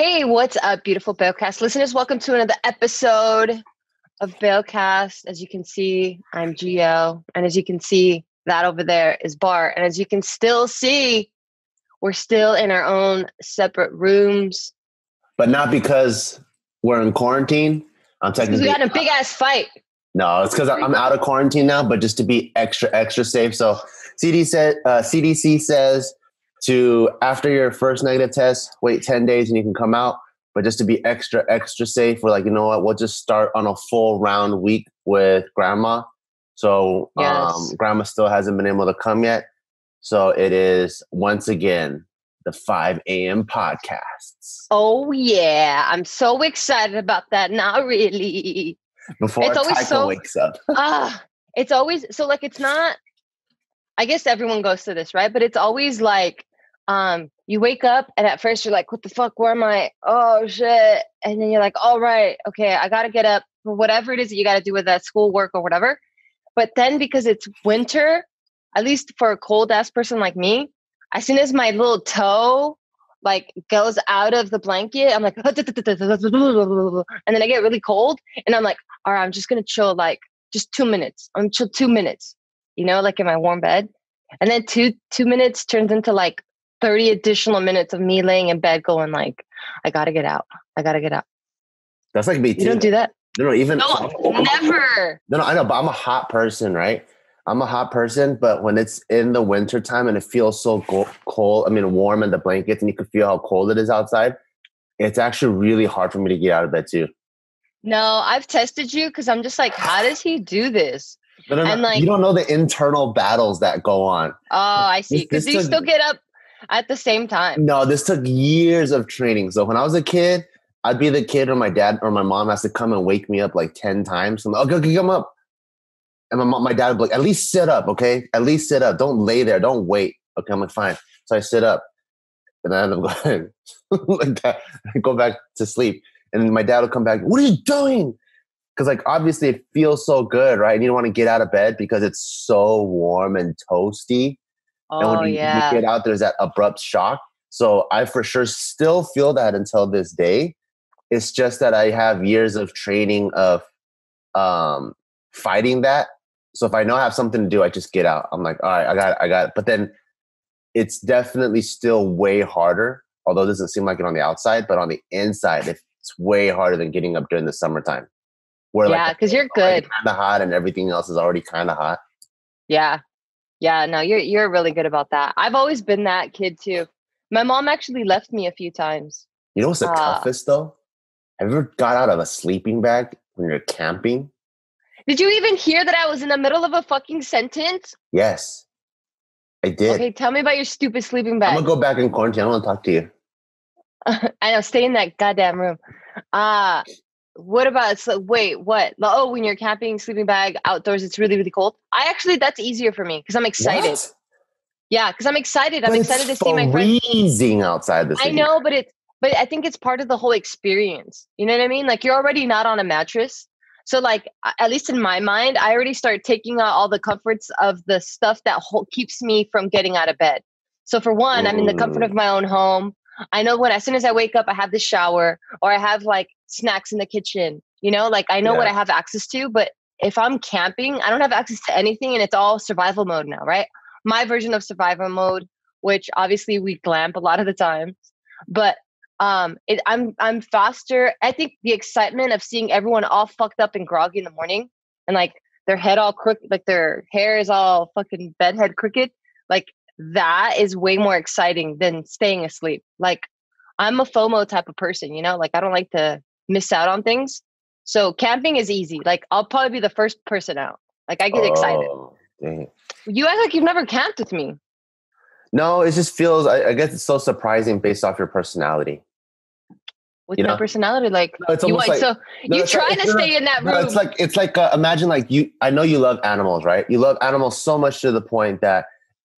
Hey, what's up, beautiful Bailcast listeners? Welcome to another episode of Bailcast. As you can see, I'm Geo, and as you can see, that over there is Bart, and as you can still see, we're still in our own separate rooms. But not because we're in quarantine. I'm technically we had a big ass fight. no. It's because I'm out of quarantine now. But just to be extra extra safe, so CD said uh, CDC says to after your first negative test, wait 10 days and you can come out. But just to be extra extra safe, we're like, you know what? We'll just start on a full round week with grandma. So um, grandma still hasn't been able to come yet. So it is once again the 5 a.m. podcasts. Oh yeah, I'm so excited about that. Not really. Before It's always so- wakes up. ah, it's always so like it's not. I guess everyone goes through this, right? But it's always like, um, you wake up and at first you're like, "What the fuck? Where am I? Oh shit!" And then you're like, "All right, okay, I gotta get up for whatever it is that you gotta do with that school work or whatever." But then because it's winter, at least for a cold ass person like me, as soon as my little toe like goes out of the blanket, I'm like, and then I get really cold, and I'm like, all right, I'm just gonna chill like just two minutes. I'm chill two minutes, you know, like in my warm bed, and then two two minutes turns into like thirty additional minutes of me laying in bed, going like, I gotta get out, I gotta get out. That's like me too. You don't do that? No, no, even No, never. No, no, I know, but I'm a hot person, right? I'm a hot person, but when it's in the winter time and it feels so cold, I mean, warm in the blankets, and you can feel how cold it is outside, it's actually really hard for me to get out of bed too. No, I've tested you because I'm just like, how does he do this? No, no, no, And, like- you don't know the internal battles that go on. Oh, I see. This- Because this you still get up at the same time. No, this took years of training. So when I was a kid, I'd be the kid, or my dad or my mom has to come and wake me up like 10 times. I'm like, okay, come up. And my mom, my dad would be like, at least sit up, okay? At least sit up. Don't lay there. Don't wait. Okay, I'm like, fine. So I sit up. And I end up going like that. I go back to sleep. And my dad will come back, what are you doing? Because like obviously it feels so good, right? And you don't want to get out of bed because it's so warm and toasty. And Oh when you, yeah. you get out, there's that abrupt shock. So I for sure still feel that until this day. It's just that I have years of training of um, fighting that. So if I know I have something to do, I just get out. I'm like, all right, I got, it, I got it. But then it's definitely still way harder. Although it doesn't seem like it on the outside, but on the inside, it's way harder than getting up during the summertime. Where Yeah, because you're good. kind of hot and everything else is already kind of hot. Yeah. Yeah, no, you're you're really good about that. I've always been that kid too. My mom actually left me a few times. You know what's the Ah. toughest though? Have you ever got out of a sleeping bag when you're camping? Did you even hear that I was in the middle of a fucking sentence? Yes, I did. Okay, tell me about your stupid sleeping bag. I'm gonna go back in quarantine. I don't want to talk to you. I know, stay in that goddamn room. Uh what about so wait, what? Oh, when you're camping, sleeping bag outdoors, it's really, really cold. I actually that's easier for me because I'm excited. What? Yeah, because I'm excited. I'm But excited to see my friends. freezing outside the I know, but it's but I think it's part of the whole experience. You know what I mean? Like you're already not on a mattress. So like at least in my mind, I already start taking out all the comforts of the stuff that hol- keeps me from getting out of bed. So for one, I'm in the comfort of my own home. I know when as soon as I wake up, I have the shower or I have like snacks in the kitchen. You know, like I know what I have access to, but if I'm camping, I don't have access to anything and it's all survival mode now, right? My version of survival mode, which obviously we glamp a lot of the time, but um it, i'm i'm faster i think the excitement of seeing everyone all fucked up and groggy in the morning and like their head all crooked like their hair is all fucking bedhead crooked like that is way more exciting than staying asleep like i'm a fomo type of person you know like i don't like to miss out on things so camping is easy like i'll probably be the first person out like i get excited Oh, dang. you act like you've never camped with me No, it just feels. I, I guess it's so surprising based off your personality. with You my know? personality like No, it's you want like- so No, you it's like- trying to no, no, stay in that No, room it's like it's like uh, imagine like you. I know you love animals, right? You love animals so much to the point that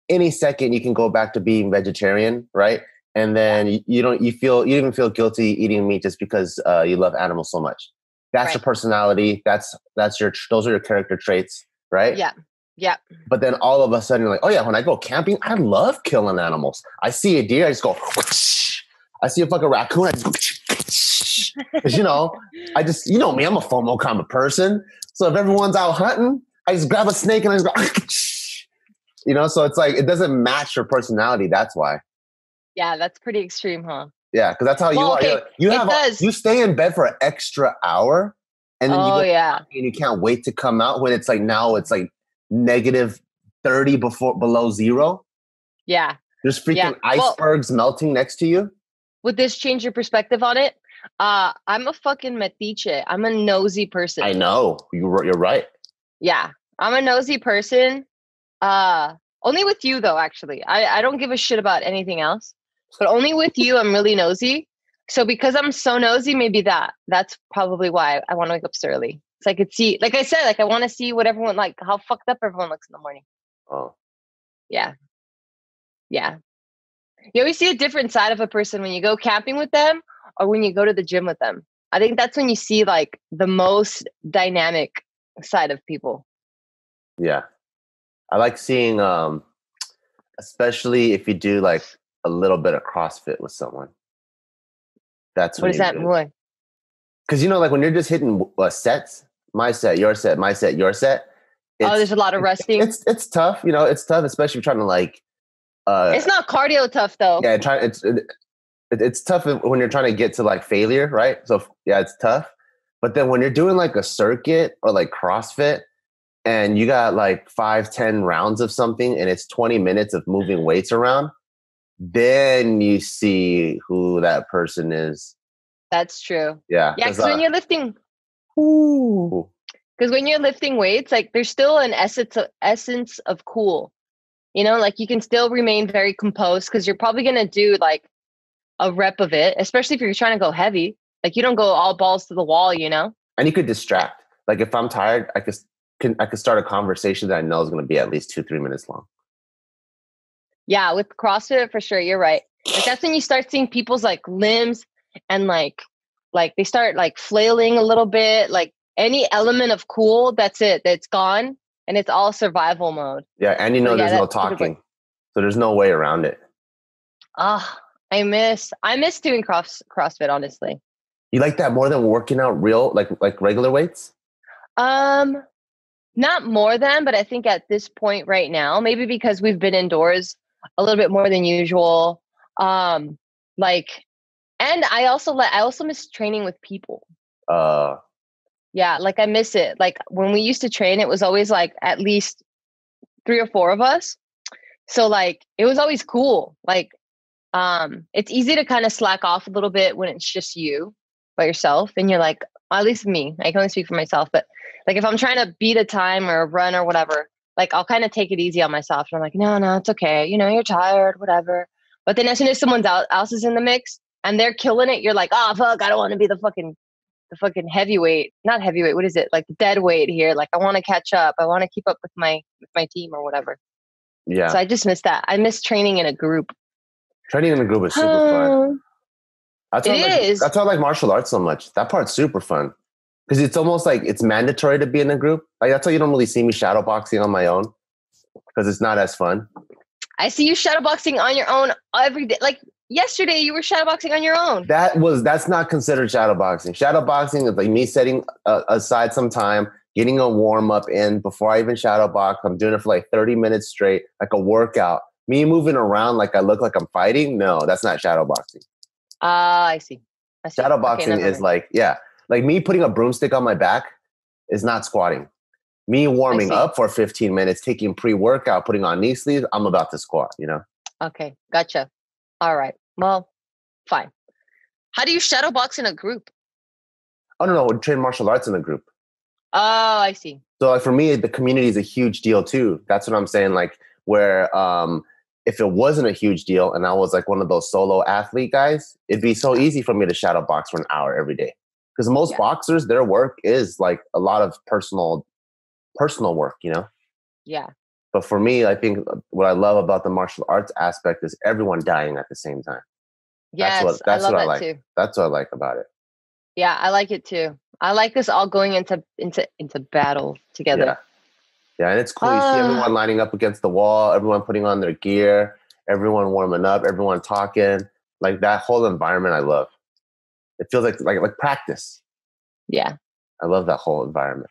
any second you can go back to being vegetarian, right? And then you, you don't you feel you even feel guilty eating meat just because uh, you love animals so much. That's your personality. That's that's your those are your character traits, right? yeah yeah But then all of a sudden you're like, oh yeah, when I go camping, I love killing animals. I see a deer, I just go. Whoosh. I see a fucking raccoon. I just, Cause you know, I just you know me, I'm a FOMO kind of person. So if everyone's out hunting, I just grab a snake and I just go, you know. So it's like it doesn't match your personality. That's why. Yeah, that's pretty extreme, huh? Yeah, because that's how you are. okay, You have a- you stay in bed for an extra hour, and then you oh go yeah, and you can't wait to come out when it's like now it's like negative 30 before below zero. yeah. There's freaking Yeah, well- icebergs melting next to you. Would this change your perspective on it? Uh, I'm a fucking metiche. I'm a nosy person. I know. You're, you're right. Yeah, I'm a nosy person. Uh, only with you though. Actually, I I don't give a shit about anything else. But only with you, I'm really nosy. So because I'm so nosy, maybe that that's probably why I want to wake up so early. So I could see, like I said, like I want to see what everyone like, how fucked up everyone looks in the morning. Oh, Yeah, yeah. You always see a different side of a person when you go camping with them or when you go to the gym with them. I think that's when you see like the most dynamic side of people. yeah. I like seeing, um, especially if you do like a little bit of CrossFit with someone. That's what is does that mean? Because you know, like when you're just hitting uh, sets, my set, your set, my set, your set. Oh, there's a lot of resting. It's it's tough, you know. It's tough, especially if you're trying to like. Uh, It's not cardio tough though. yeah, try it's it, it- it's tough when you're trying to get to like failure, right? So yeah, it's tough. But then when you're doing like a circuit or like CrossFit, and you got like five, ten rounds of something, and it's 20 minutes of moving weights around, then you see who that person is. That's true. Yeah. Yeah. because when uh, you're lifting, ooh, because when you're lifting weights, like there's still an essence of, essence of cool. You know, like you can still remain very composed because you're probably gonna do like a rep of it, especially if you're trying to go heavy. Like you don't go all balls to the wall. You know. and you could distract. Like if I'm tired, I could can I could start a conversation that I know is going to be at least two, three minutes long. Yeah, with CrossFit for sure, you're right. Like that's when you start seeing people's like limbs and like like they start like flailing a little bit, like any element of cool, that's it. That's gone. And it's all survival mode. Yeah, and you know Oh, yeah, there's no pretty good. talking, so there's no way around it. Ah, I miss I miss doing cross CrossFit, honestly. You like that more than working out real, like like regular weights? Um not more than, but I think at this point right now, maybe because we've been indoors a little bit more than usual. Um, like and I also like I also miss training with people. Uh, Yeah, like I miss it. Like when we used to train, it was always like at least three or four of us. So like it was always cool. Like um it's easy to kind of slack off a little bit when it's just you by yourself and you're like at least me. I can only speak for myself, but like if I'm trying to beat a time or a run or whatever, like I'll kind of take it easy on myself. And I'm like, no, no, it's okay. You know, you're tired, whatever. But then as soon as someone else is in the mix and they're killing it, you're like, oh fuck, I don't want to be the fucking the fucking heavyweight, not heavyweight. What is it? Like dead weight here. Like I want to catch up. I want to keep up with my with my team or whatever. yeah, So I just miss that. I miss training in a group. training in a group is super fun. Um, That's why I it like, is. That's why I like martial arts so much. That part's super fun because it's almost like it's mandatory to be in a group. Like that's why you don't really see me shadowboxing on my own because it's not as fun. I see you shadowboxing on your own every day. Like yesterday, you were shadowboxing on your own. That was that's not considered shadowboxing. Shadowboxing is like me setting uh, aside some time, getting a warm up in before I even shadowbox. I'm doing it for like 30 minutes straight, like a workout. Me moving around like I look like I'm fighting. No, that's not shadowboxing. Ah, I see. I see. Okay, Shadowboxing never is like, yeah, like me putting a broomstick on my back is not squatting. Me warming up for 15 minutes, taking pre workout, putting on knee sleeves, I'm about to squat, you know? okay, gotcha. All right. Well, fine. How do you shadow box in a group? Oh, no, no, we train martial arts in a group. Oh, I see. So like for me, the community is a huge deal too. That's what I'm saying. Like where um, if it wasn't a huge deal and I was like one of those solo athlete guys, it'd be so easy for me to shadow box for an hour every day. Because most Yeah. boxers, their work is like a lot of personal, personal work, you know. Yeah. But for me, I think what I love about the martial arts aspect is everyone dying at the same time. Yes, That's what- that's I love what I like. too. That's what I like about it. Yeah, I like it too. I like us all going into into into battle together. Yeah. Yeah, and it's cool. You see Ah. everyone lining up against the wall, everyone putting on their gear, everyone warming up, everyone talking. Like that whole environment, I love. It feels like like like practice. Yeah. I love that whole environment.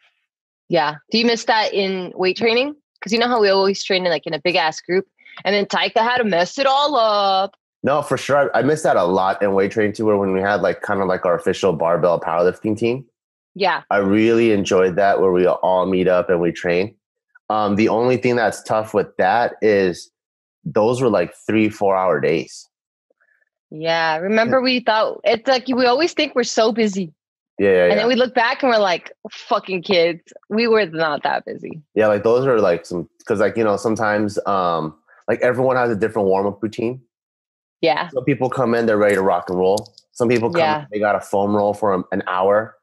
Yeah. Do you miss that in weight training? Because you know how we always train in like in a big ass group, and then Taika had to mess it all up. No, for sure. I, I missed that a lot in weight training too, where when we had like kind of like our official barbell powerlifting team. Yeah. I really enjoyed that where we all meet up and we train. Um, the only thing that's tough with that is those were like three, four hour days. Yeah. Remember, we thought it's like we always think we're so busy. Yeah, yeah, And yeah. then we look back and we're like, fucking kids, we were not that busy. yeah, like those are like some because like you know sometimes um like everyone has a different warm up routine. Yeah. Some people come in, they're ready to rock and roll. Some people come, Yeah. in, they got a foam roll for an- an hour.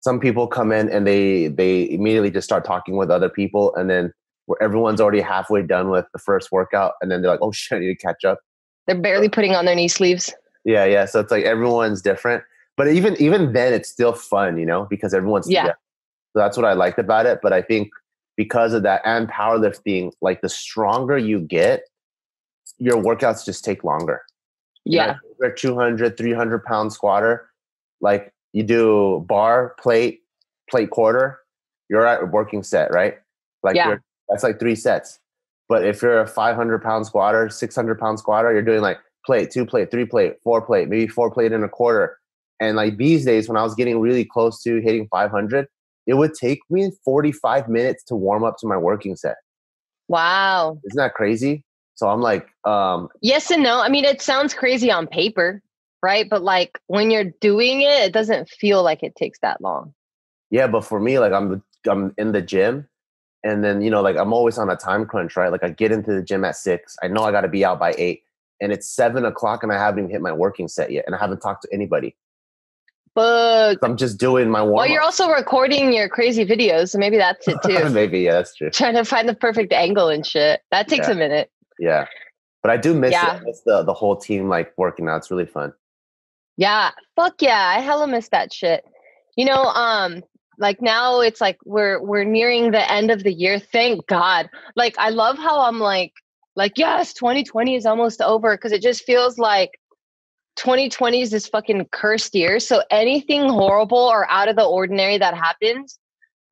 Some people come in and they they immediately just start talking with other people, and then where everyone's already halfway done with the first workout, and then they're like, "Oh shit, I need to catch up." They're barely putting on their knee sleeves. Yeah, yeah. So it's like everyone's different, but even even then, it's still fun, you know, because everyone's Yeah. together. So that's what I liked about it. But I think because of that and powerlifting, like the stronger you get, your workouts just take longer. You know, Yeah. you're a 200, 300 pound squatter, like you do bar, plate, plate quarter, you're at a working set, right? Like Yeah. you're, that's like three sets. But if you're a 500 pound squatter, 600 pound squatter, you're doing like plate, two plate, three plate, four plate, maybe four plate and a quarter. And like these days, when I was getting really close to hitting 500, it would take me 45 minutes to warm up to my working set. Wow. Isn't that crazy? So I'm like, um, Yes and no. I mean, it sounds crazy on paper, right? But like when you're doing it, it doesn't feel like it takes that long. Yeah, but for me, like I'm I'm in the gym, and then you know, like I'm always on a time crunch, right? Like I get into the gym at six. I know I got to be out by eight, and it's seven o'clock, and I haven't even hit my working set yet, and I haven't talked to anybody. But I'm just doing my warm. well, you're also recording your crazy videos, so maybe that's it too. Maybe yeah, that's true. Trying to find the perfect angle and shit. That takes Yeah. a minute. Yeah, but I do miss Yeah. it. I miss the the whole team like working out. It's really fun. Yeah. Fuck yeah. I hella miss that shit. You know, um, like now it's like we're we're nearing the end of the year. Thank God. Like I love how I'm like, like, yes, 2020 is almost over because it just feels like 2020 is this fucking cursed year. So anything horrible or out of the ordinary that happens,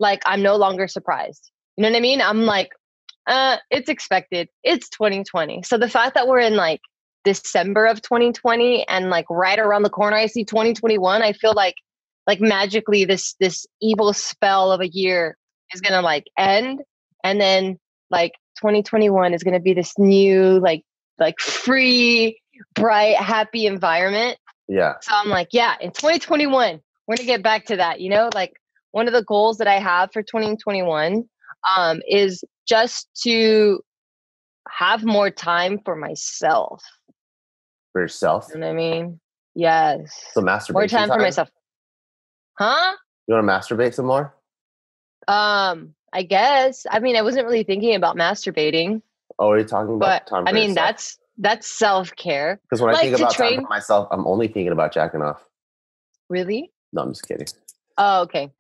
like I'm no longer surprised. You know what I mean? I'm like, uh, it's expected. It's 2020. So the fact that we're in like December of 2020 and like right around the corner I see 2021, I feel like like magically this this evil spell of a year is gonna like end and then like 2021 is gonna be this new like like free bright happy environment. Yeah, so i'm like yeah in 2021 we're gonna get back to that you know? Like one of the goals that i have for 2021 um, is just to have more time for myself. For yourself. you know what i mean? Yes. So masturbation. more time for myself huh You want to masturbate some more? um i guess i mean i wasn't really thinking about masturbating Oh, are you talking about but time? i mean that's that's self-care because when I think about time train- for myself, I'm only thinking about jacking off. really No, I'm just kidding. Oh, okay.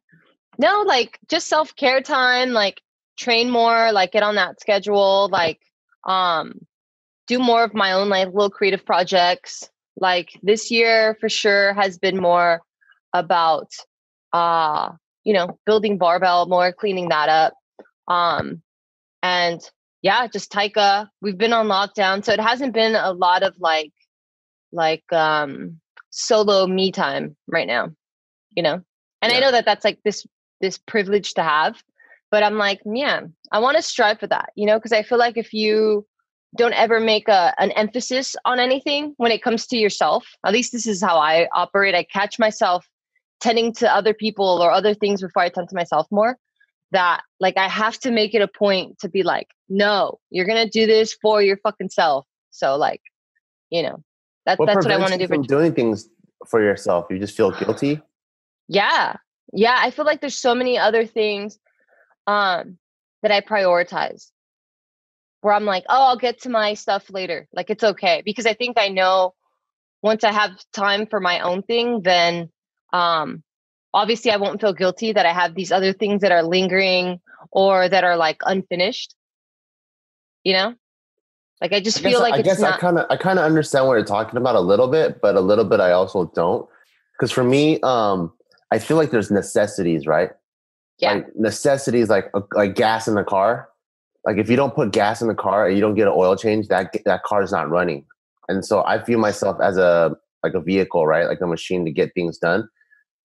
No, like just self care time, like train more, like get on that schedule, like um do more of my own like little creative projects. Like this year for sure has been more about uh, you know, building barbell more, cleaning that up. Um and yeah, just Taika. We've been on lockdown, so it hasn't been a lot of like like um solo me time right now, you know and i know that that's like this this privilege to have but i'm like yeah i want to strive for that you know because i feel like if you don't ever make a an emphasis on anything when it comes to yourself at least this is how i operate i catch myself tending to other people or other things before i tend to myself more that like i have to make it a point to be like no you're gonna do this for your fucking self so like you know that's that's what i want to do for from doing things for yourself. You just feel guilty. yeah yeah i feel like there's so many other things um that i prioritize where i'm like oh i'll get to my stuff later like it's okay because i think i know once i have time for my own thing then um obviously i won't feel guilty that i have these other things that are lingering or that are like unfinished you know Like I just I guess, feel like I guess I kind of I kind of understand what you're talking about a little bit, but a little bit I also don't. Because for me, um, I feel like there's necessities, right? Yeah. Like necessities, like uh, like gas in the car. Like if you don't put gas in the car and you don't get an oil change, that that car is not running. And so I view myself as a like a vehicle, right? Like a machine to get things done.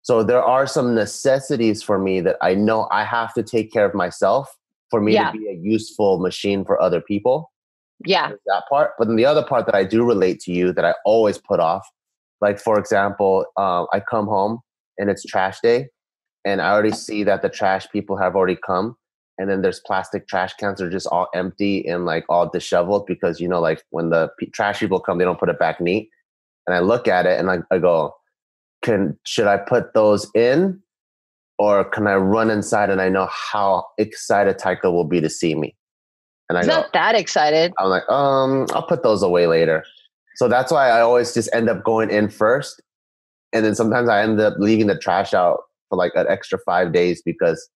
So there are some necessities for me that I know I have to take care of myself for me Yeah. to be a useful machine for other people yeah, there's that part. But then the other part that I do relate to you that I always put off, like for example, um, I come home and it's trash day, and I already see that the trash people have already come, and then there's plastic trash cans that are just all empty and like all disheveled because you know like when the p- trash people come, they don't put it back neat. And I look at it and I, I go, can should I put those in, or can I run inside and I know how excited Taika will be to see me? And I he's go, not that excited. I'm like, um, I'll put those away later. So that's why I always just end up going in first. And then sometimes I end up leaving the trash out for like an extra five days because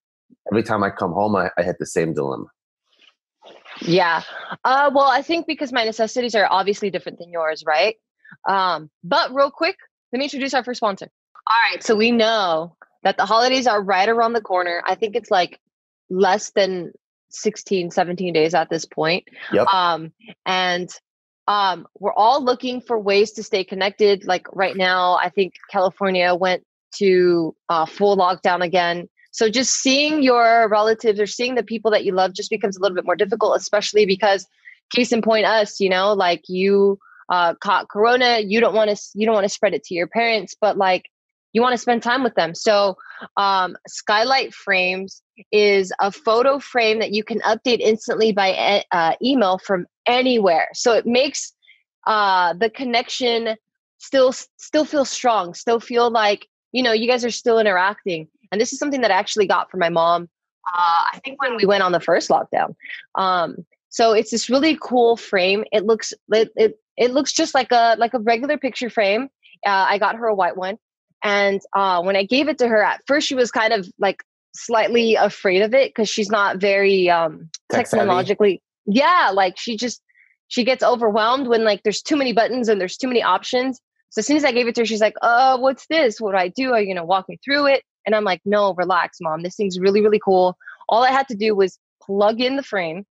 every time I come home, I, I hit the same dilemma. Yeah. Uh, well, I think because my necessities are obviously different than yours, right? Um, but real quick, let me introduce our first sponsor. All right. So we know that the holidays are right around the corner. I think it's like less than 16, 17 days at this point. Yep. Um, and um, we're all looking for ways to stay connected. Like right now, I think California went to uh, full lockdown again. So just seeing your relatives or seeing the people that you love just becomes a little bit more difficult, especially because case in point us, you know, like you uh, caught corona, you don't want to you don't want to spread it to your parents, but like you want to spend time with them. So um, Skylight Frames is a photo frame that you can update instantly by e- uh, email from anywhere. So it makes uh, the connection still still feel strong, still feel like you know you guys are still interacting. And this is something that I actually got from my mom. Uh, I think when we went on the first lockdown. Um, so it's this really cool frame. It looks it, it it looks just like a like a regular picture frame. Uh, I got her a white one, and uh, when I gave it to her, at first she was kind of like slightly afraid of it because she's not very um, technologically. Yeah, like she just she gets overwhelmed when like there's too many buttons and there's too many options. So as soon as I gave it to her, she's like, "Uh, what's this? What do I do? Are you gonna walk me through it?" And I'm like, "No, relax, mom. This thing's really really cool. All I had to do was plug in the frame,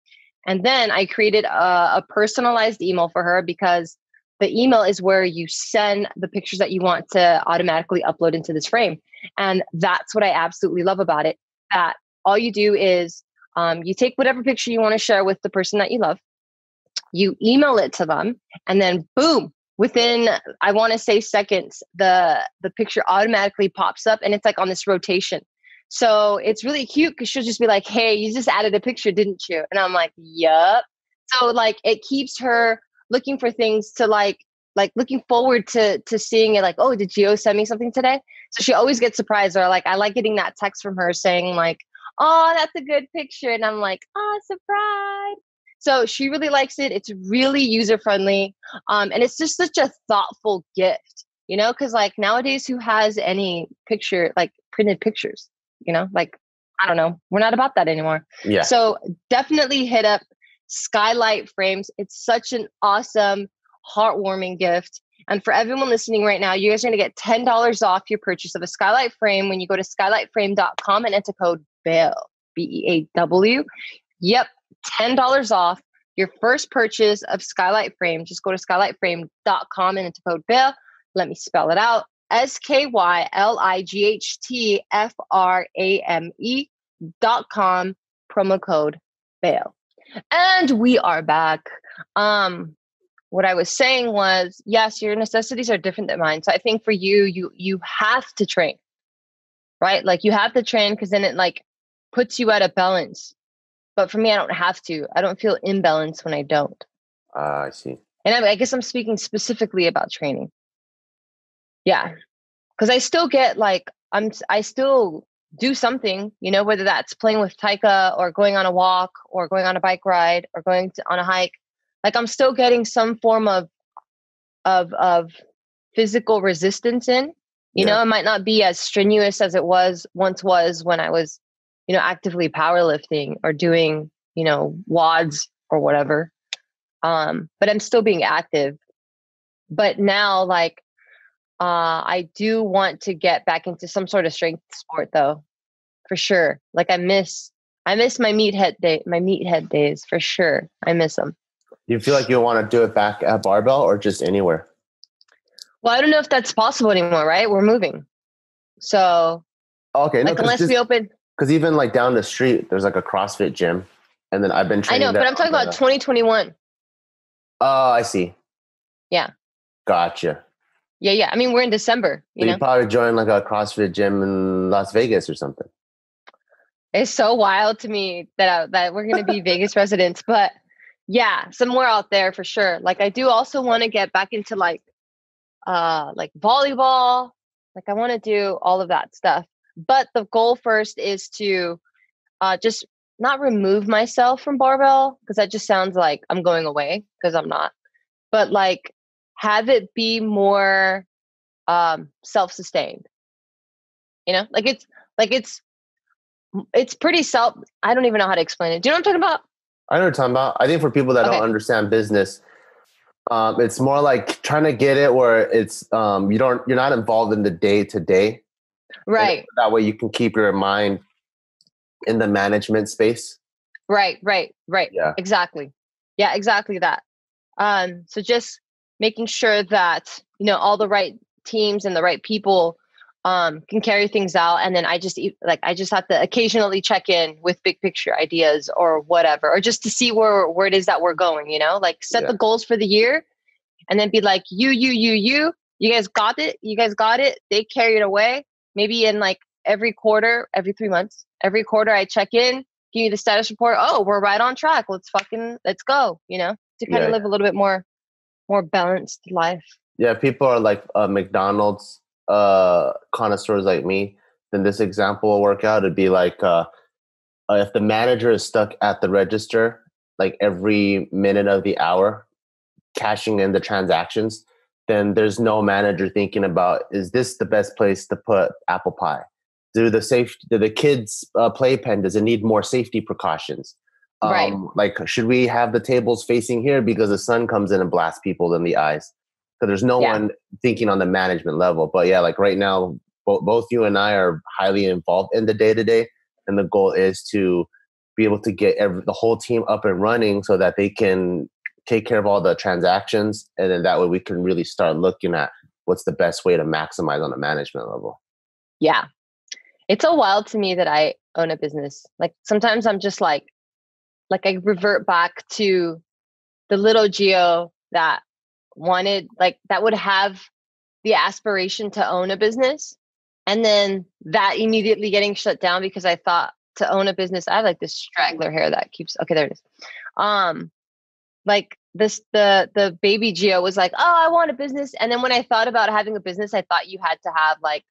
and then I created a, a personalized email for her because the email is where you send the pictures that you want to automatically upload into this frame. And that's what I absolutely love about it. That all you do is um, you take whatever picture you want to share with the person that you love, you email it to them, and then boom, within I want to say seconds, the the picture automatically pops up, and it's like on this rotation. So it's really cute because she'll just be like, "Hey, you just added a picture, didn't you?" And I'm like, "Yup." So like it keeps her looking for things to like like looking forward to to seeing it like oh did geo send me something today? So she always gets surprised or like i like getting that text from her saying like oh that's a good picture. And i'm like oh surprise. So she really likes it. It's really user friendly um, and it's just such a thoughtful gift you know because like nowadays who has any picture like printed pictures you know like i don't know we're not about that anymore Yeah. so definitely hit up Skylight Frames. It's such an awesome, heartwarming gift. And for everyone listening right now, you guys are going to get $10 off your purchase of a Skylight Frame when you go to skylightframe.com and enter code BAIL, B E A W. Yep, $10 off your first purchase of Skylight Frame. Just go to skylightframe.com and enter code BAIL. Let me spell it out S K Y L I G H T F R A M E dot com, promo code BAIL. And we are back. Um, what I was saying was, yes, your necessities are different than mine. So I think for you, you you have to train, right? Like you have to train because then it like puts you at a balance. But for me, I don't have to. I don't feel imbalanced when I don't. Ah, I see. And I, I guess I'm speaking specifically about training. Yeah, because I still get like I'm. I still do something, you know, whether that's playing with Taika or going on a walk or going on a bike ride or going to, on a hike. Like I'm still getting some form of of of physical resistance in. You know, it might not be as strenuous as it was once was when I was, you know, actively powerlifting or doing, you know, WODs or whatever. Um, but I'm still being active. But now, like, uh, I do want to get back into some sort of strength sport, though, for sure. Like, I miss, I miss my meathead day, my meathead days for sure. I miss them. You feel like you'll want to do it back at barbell or just anywhere? Well, I don't know if that's possible anymore, right? We're moving. So, okay, like, unless just, we open, because even like down the street, there's like a CrossFit gym, and then I've been. I know, but I'm talking about 2021. Oh, I see. Yeah. Gotcha. Yeah, yeah. I mean, we're in December. You so know, you probably join like a CrossFit gym in Las Vegas or something. It's so wild to me that I, that we're going to be Vegas residents, but yeah, somewhere out there for sure. Like, I do also want to get back into like, uh, like volleyball. Like, I want to do all of that stuff. But the goal first is to, uh, just not remove myself from barbell because that just sounds like I'm going away because I'm not. But like have it be more um self-sustained. You know? Like it's like it's it's pretty self I don't even know how to explain it. Do you know what I'm talking about? I know what you're talking about. I think for people that okay. don't understand business, um, it's more like trying to get it where it's um, you don't you're not involved in the day to day. Right. That way you can keep your mind in the management space. Right, right, right. Yeah. Exactly. Yeah, exactly that. Um, so just making sure that, you know, all the right teams and the right people um, can carry things out. And then I just like, I just have to occasionally check in with big picture ideas or whatever, or just to see where, where it is that we're going, you know, like set yeah. the goals for the year and then be like, you, you, you, you, you guys got it. You guys got it. They carry it away. Maybe in like every quarter, every three months, every quarter I check in, give you the status report. Oh, we're right on track. Let's fucking let's go. You know, to kind yeah. of live a little bit more more balanced life. Yeah, if people are like uh, McDonald's uh, connoisseurs like me. Then this example will work out. It'd be like uh, uh, if the manager is stuck at the register like every minute of the hour, cashing in the transactions, then there's no manager thinking about is this the best place to put apple pie? do the safe do the kids uh, playpen does it need more safety precautions um, right. like should we have the tables facing here? Because the sun comes in and blasts people in the eyes. Because there's no yeah. one thinking on the management level. But yeah like right now both, both you and i are highly involved in the day-to-day. And the goal is to be able to get every, the whole team up and running so that they can take care of all the transactions. And then that way we can really start looking at what's the best way to maximize on a management level. Yeah. It's so wild to me that I own a business. Like sometimes I'm just like, like I revert back to the little Geo that wanted, like that would have the aspiration to own a business. And then that immediately getting shut down because I thought to own a business, I have like this straggler hair that keeps, okay, there it is. Um, like this, the, the baby Geo was like, oh, I want a business. And then when I thought about having a business, I thought you had to have like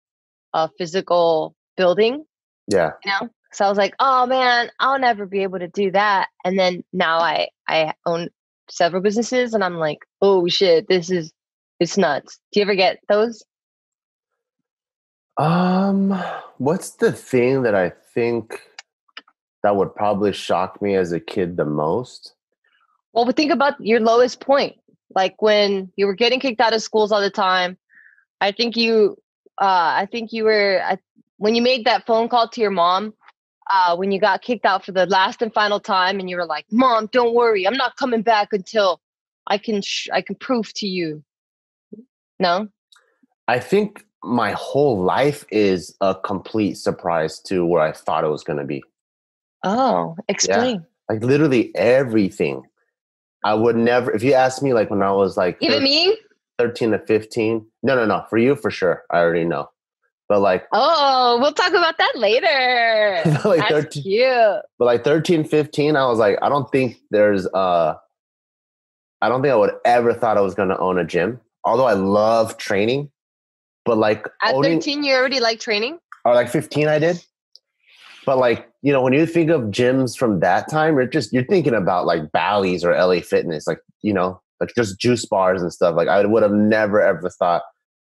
a physical building. Yeah. You know? So I was like, oh man, I'll never be able to do that. And then now I I own several businesses and I'm like, oh shit, this is it's nuts. Do you ever get those? Um what's the thing that I think that would probably shock me as a kid the most? Well, but think about your lowest point. Like when you were getting kicked out of schools all the time. I think you uh I think you were I when you made that phone call to your mom uh, when you got kicked out for the last and final time and you were like mom don't worry. I'm not coming back until i can sh- i can prove to you. No? I think my whole life is a complete surprise to where i thought it was going to be. Oh explain. Yeah. like literally everything. I would never if you asked me like when i was like even 13, me 13 to 15 no no no for you for sure. I already know but like, oh, we'll talk about that later. like That's 13, cute. But like 13, 15, I was like, I don't think there's uh I don't think I would ever thought I was gonna own a gym. Although I love training. But like at owning, 13, you already like training? Or like 15 I did. But like, you know, when you think of gyms from that time, you're just you're thinking about like Bally's or LA Fitness, like, you know, like just juice bars and stuff. Like I would have never ever thought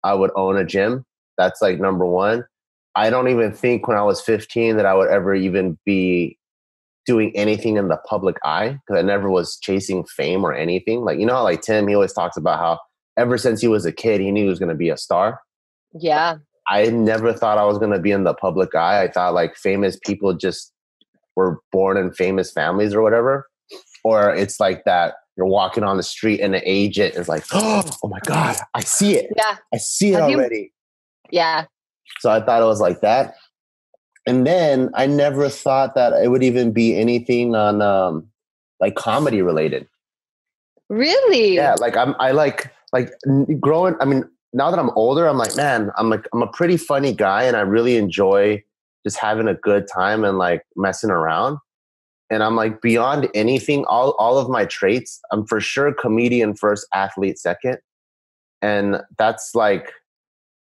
I would own a gym. That's like number one. I don't even think when I was 15 that I would ever even be doing anything in the public eye because I never was chasing fame or anything. Like you know, how, like Tim, he always talks about how ever since he was a kid, he knew he was going to be a star. Yeah. I never thought I was going to be in the public eye. I thought like famous people just were born in famous families or whatever. Or it's like that you're walking on the street and the agent is like, oh my God, I see it. Yeah. I see it Have you- already. Yeah. So I thought it was like that. And then I never thought that it would even be anything on um like comedy related. Really? Yeah, like I'm I like like growing I mean now that I'm older I'm like man, I'm like I'm a pretty funny guy and I really enjoy just having a good time and like messing around. And I'm like beyond anything all all of my traits, I'm for sure comedian first, athlete second. And that's like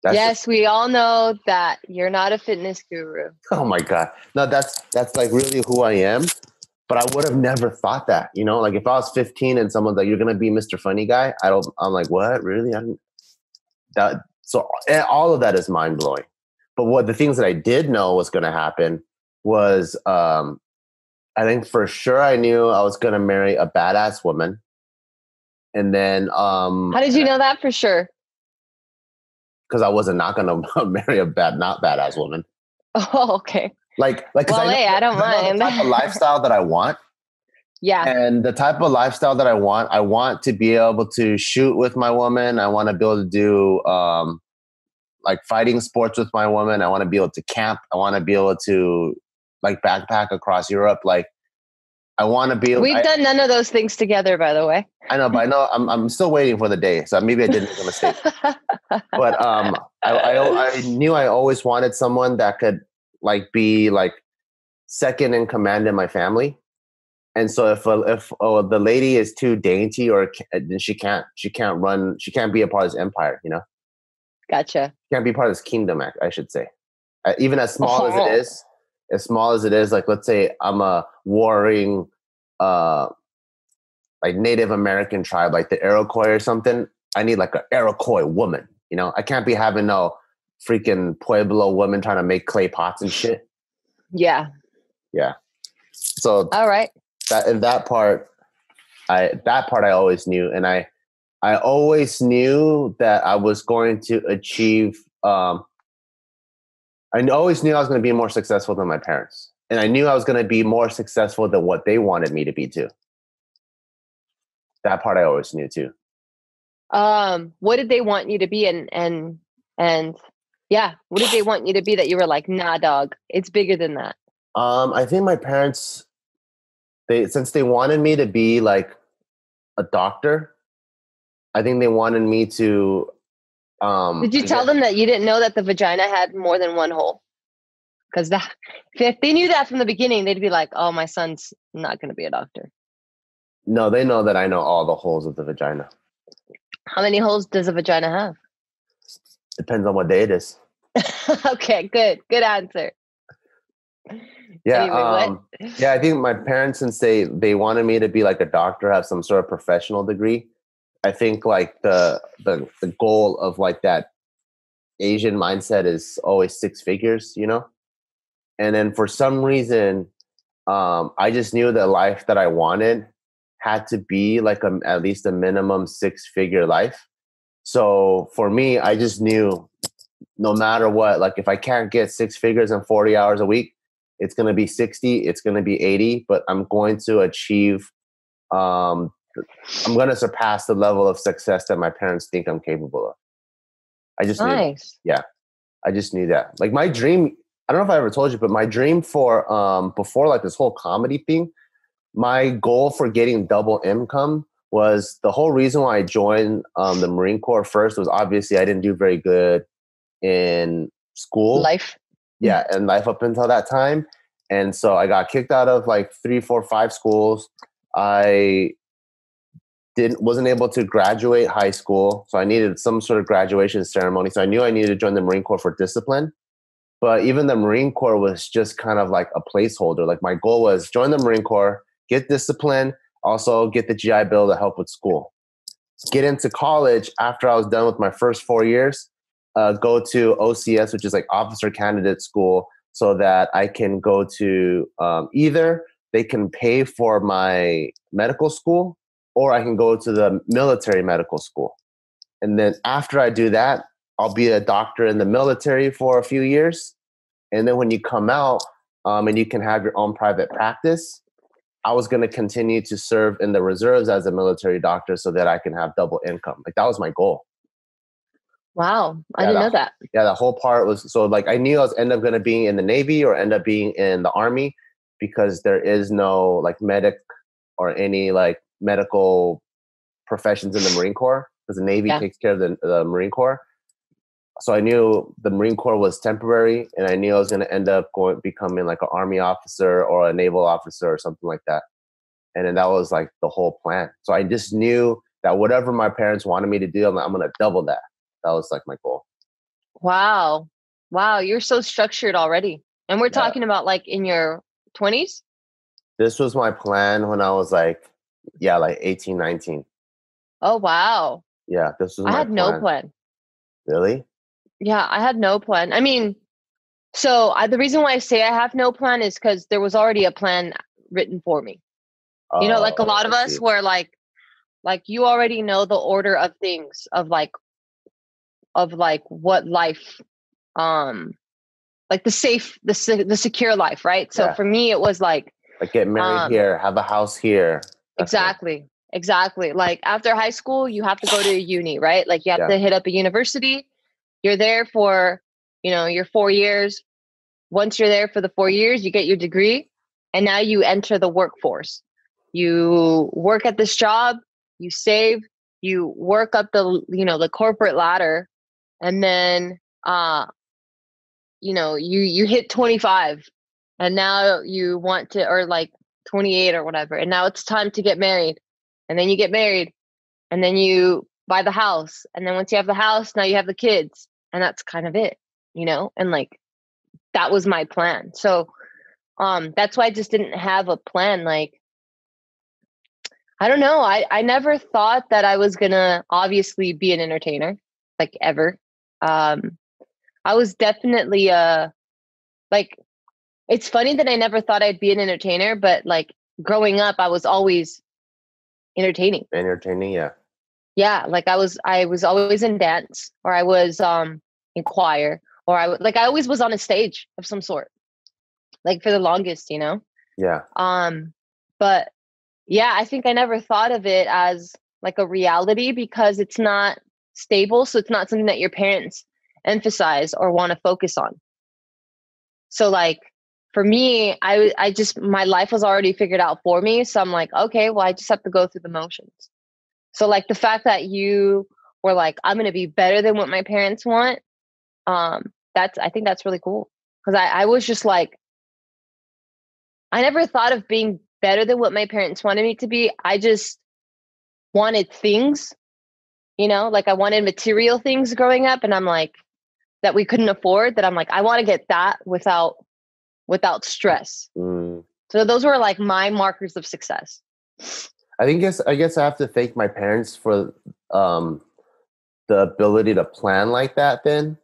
that's yes, we all know that you're not a fitness guru. Oh my god. No, that's that's like really who I am. But I would have never thought that. You know, like if I was 15 and someone's like, "You're gonna be Mr. Funny Guy," I don't. I'm like, what? Really? I don't. That so all of that is mind blowing. But what the things that I did know was going to happen was, um, I think for sure I knew I was going to marry a badass woman, and then um, How did you know that for sure? Because I wasn't not going to marry a bad, not badass woman. Oh, okay. Like, like Well, know- hey, I don't mind. the lifestyle that I want. Yeah. and the type of lifestyle that I want, I want to be able to shoot with my woman. I want to be able to do um, like fighting sports with my woman. I want to be able to camp. I want to be able to like backpack across Europe. Like I want to be. We've I, done none of those things together, by the way. I know, but I know I'm I'm still waiting for the day. So maybe I did make a mistake. but um, I, I I knew I always wanted someone that could like be like second in command in my family. And so if uh, if oh, the lady is too dainty or then she can't she can't run she can't be a part of this empire, you know, gotcha. can't be part of this kingdom. I should say, uh, even as small as it is, as small as it is. Like let's say I'm a warring, uh, like Native American tribe, like the Iroquois or something. I need like an Iroquois woman. You know, I can't be having no freaking Pueblo woman trying to make clay pots and shit. Yeah. Yeah. So All right. that in that part i that part i always knew and i i always knew that i was going to achieve um i always knew i was going to be more successful than my parents and i knew i was going to be more successful than what they wanted me to be too that part i always knew too Um, what did they want you to be and and and yeah, what did they want you to be that you were like, nah, dog, it's bigger than that. um i think my parents they since they wanted me to be like a doctor i think they wanted me to um Did you tell them that you didn't know that the vagina had more than one hole? Because that if they knew that from the beginning, they'd be like, "Oh, my son's not going to be a doctor." No, they know that I know all the holes of the vagina. How many holes does a vagina have? Depends on what day it is. okay, good, good answer. Yeah, Anyway, um, yeah. I think my parents, since they they wanted me to be like a doctor, have some sort of professional degree. I think like the the the goal of like that Asian mindset is always six figures, you know. And then for some reason, um, I just knew the life that I wanted had to be like a, at least a minimum six figure life. So for me, I just knew no matter what, like if I can't get six figures in 40 hours a week, it's going to be 60, it's going to be 80, but I'm going to achieve, um, I'm going to surpass the level of success that my parents think I'm capable of. I just knew that. Nice. I just knew that. Like my dream, I don't know if I ever told you, but my dream for um before like this whole comedy thing, my goal for getting double income was the whole reason why I joined um the Marine Corps first was obviously I didn't do very good in school. Life. Yeah, and life up until that time. And so I got kicked out of like three, four, five schools. I didn't wasn't able to graduate high school, so I needed some sort of graduation ceremony. So I knew I needed to join the Marine Corps for discipline. But even the Marine Corps was just kind of like a placeholder. Like my goal was join the Marine Corps, get discipline, also get the GI Bill to help with school. Get into college after I was done with my first four years. Uh, go to OCS, which is like Officer Candidate School, so that I can go to um, either they can pay for my medical school or I can go to the military medical school. And then after I do that, I'll be a doctor in the military for a few years. And then when you come out um, and you can have your own private practice, I was going to continue to serve in the reserves as a military doctor so that I can have double income. Like that was my goal. Wow, I yeah, didn't know that. Yeah, the whole part was so like I knew I was end up going to be in the Navy or end up being in the Army because there is no like medic or any like medical professions in the Marine Corps because the Navy yeah. takes care of the, the Marine Corps. So I knew the Marine Corps was temporary, and I knew I was going to end up going becoming like an Army officer or a naval officer or something like that. And then that was like the whole plan. So I just knew that whatever my parents wanted me to do, I'm, I'm going to double that that was like my goal. Wow. Wow. You're so structured already. And we're yeah. talking about like in your 20s? This was my plan when I was like, yeah, like 18, 19. Oh, wow. Yeah. This was I had plan. no plan. Really? Yeah. I had no plan. I mean, so I, the reason why I say I have no plan is because there was already a plan written for me. Oh, you know, like a oh, lot of us were like, like you already know the order of things of like of like what life um like the safe the the secure life right so yeah. for me it was like like get married um, here have a house here exactly. Exactly. Like after high school you have to go to a uni right? Like you have yeah. to hit up a university. You're there for you know your 4 years. Once you're there for the 4 years you get your degree and now you enter the workforce. You work at this job you save you work up the you know the corporate ladder and then uh you know you you hit 25 and now you want to or like 28 or whatever and now it's time to get married and then you get married and then you buy the house and then once you have the house now you have the kids and that's kind of it you know and like that was my plan. So um that's why i just didn't have a plan like i don't know i i never thought that i was gonna obviously be an entertainer like ever. Um i was definitely a uh, like it's funny that i never thought i'd be an entertainer but like growing up i was always entertaining entertaining yeah yeah like i was i was always in dance or i was um in choir or i like i always was on a stage of some sort like for the longest you know yeah um but yeah i think i never thought of it as like a reality because it's not stable. So it's not something that your parents emphasize or want to focus on. So like for me, I I just my life was already figured out for me. So I'm like, okay, well, I just have to go through the motions. So like the fact that you were like, I'm gonna be better than what my parents want, um, that's I think that's really cool. Cause I, I was just like, I never thought of being better than what my parents wanted me to be. I just wanted things you know like i wanted material things growing up and i'm like that we couldn't afford that i'm like i want to get that without without stress. Mm. so those were like my markers of success. I think guess i guess i have to thank my parents for um the ability to plan like that then.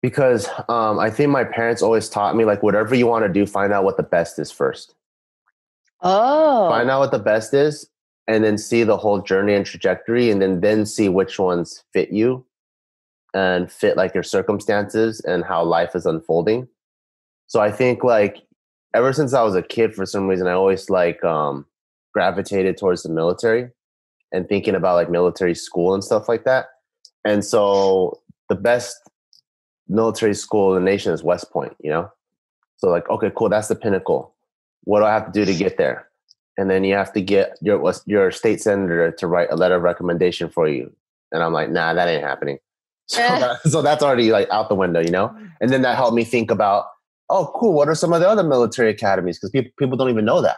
Because um i think my parents always taught me like whatever you want to do find out what the best is first. Oh. find out what the best is and then see the whole journey and trajectory and then then see which ones fit you and fit like your circumstances and how life is unfolding so i think like ever since i was a kid for some reason i always like um gravitated towards the military and thinking about like military school and stuff like that and so the best military school in the nation is west point you know so like okay cool that's the pinnacle what do i have to do to get there and then you have to get your your state senator to write a letter of recommendation for you. And I'm like, nah, that ain't happening. So, that, so that's already like out the window, you know. And then that helped me think about, oh, cool. What are some of the other military academies? Because people people don't even know that.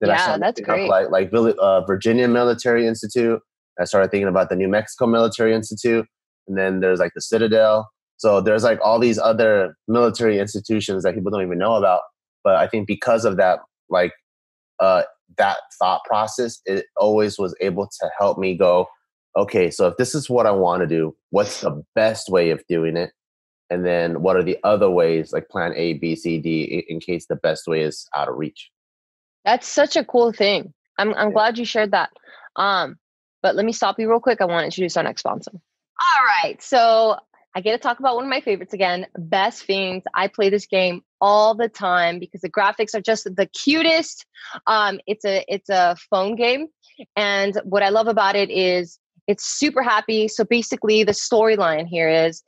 Then yeah, that's great. Like like uh, Virginia Military Institute. I started thinking about the New Mexico Military Institute, and then there's like the Citadel. So there's like all these other military institutions that people don't even know about. But I think because of that, like uh, that thought process, it always was able to help me go, okay, so if this is what I want to do, what's the best way of doing it? And then what are the other ways, like plan A, B, C, D, in case the best way is out of reach? That's such a cool thing. I'm I'm yeah. glad you shared that. Um, but let me stop you real quick. I want to introduce our next sponsor. All right. So I get to talk about one of my favorites again, Best Fiends. I play this game all the time because the graphics are just the cutest. Um, it's a it's a phone game, and what I love about it is it's super happy. So basically, the storyline here is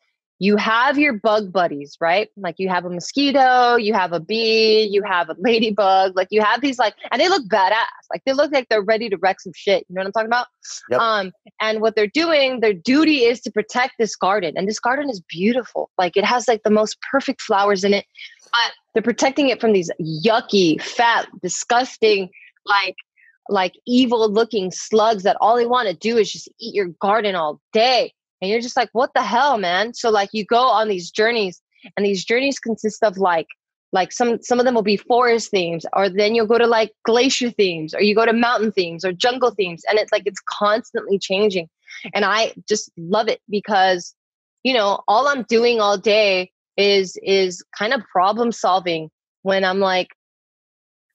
you have your bug buddies, right? Like you have a mosquito, you have a bee, you have a ladybug, like you have these like, and they look badass. Like they look like they're ready to wreck some shit. You know what I'm talking about? Yep. Um, and what they're doing, their duty is to protect this garden. And this garden is beautiful. Like it has like the most perfect flowers in it, but they're protecting it from these yucky, fat, disgusting, like like evil looking slugs that all they want to do is just eat your garden all day and you're just like what the hell man? So like you go on these journeys and these journeys consist of like like some some of them will be forest themes or then you'll go to like glacier themes or you go to mountain themes or jungle themes and it's like it's constantly changing. And i just love it because you know all i'm doing all day is is kind of problem solving when i'm like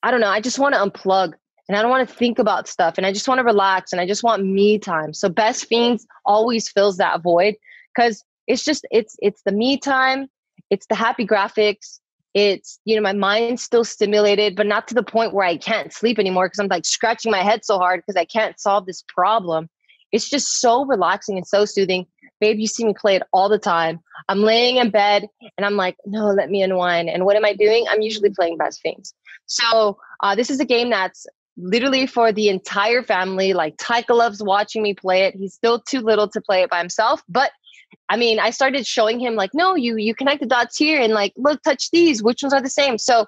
i don't know i just want to unplug and I don't want to think about stuff and I just want to relax and I just want me time. So Best Fiends always fills that void because it's just it's it's the me time, it's the happy graphics, it's you know my mind's still stimulated but not to the point where I can't sleep anymore because I'm like scratching my head so hard because I can't solve this problem. It's just so relaxing and so soothing. Babe, you see me play it all the time. I'm laying in bed and I'm like, no, let me unwind. And what am I doing? I'm usually playing Best Fiends. So uh, this is a game that's literally for the entire family. Like Taika loves watching me play it. He's still too little to play it by himself, but I mean, I started showing him like, no, you you connect the dots here and like, look, touch these. Which ones are the same? So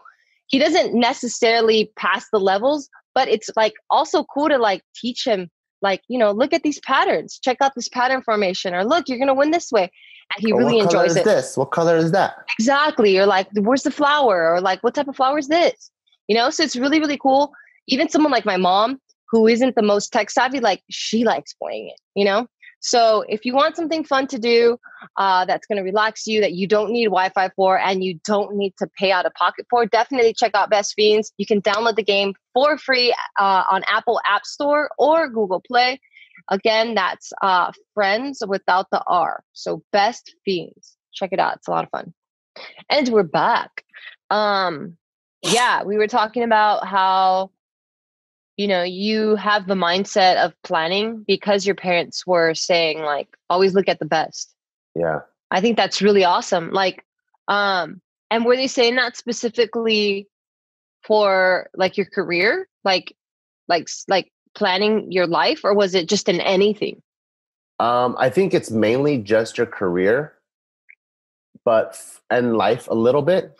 he doesn't necessarily pass the levels, but it's like also cool to like teach him like, you know, look at these patterns. Check out this pattern formation, or look, you're gonna win this way. And he really enjoys it. This what color is that? Exactly. Or like, where's the flower? Or like, what type of flower is this? You know, so it's really really cool even someone like my mom who isn't the most tech savvy, like she likes playing it, you know? So if you want something fun to do uh, that's going to relax you, that you don't need Wi-Fi for, and you don't need to pay out of pocket for, definitely check out Best Fiends. You can download the game for free uh, on Apple App Store or Google Play. Again, that's uh, Friends without the R. So Best Fiends. Check it out. It's a lot of fun. And we're back. Um, yeah, we were talking about how you know you have the mindset of planning because your parents were saying like always look at the best. Yeah. I think that's really awesome like um and were they saying that specifically for like your career? Like like like planning your life or was it just in anything? Um i think it's mainly just your career but and life a little bit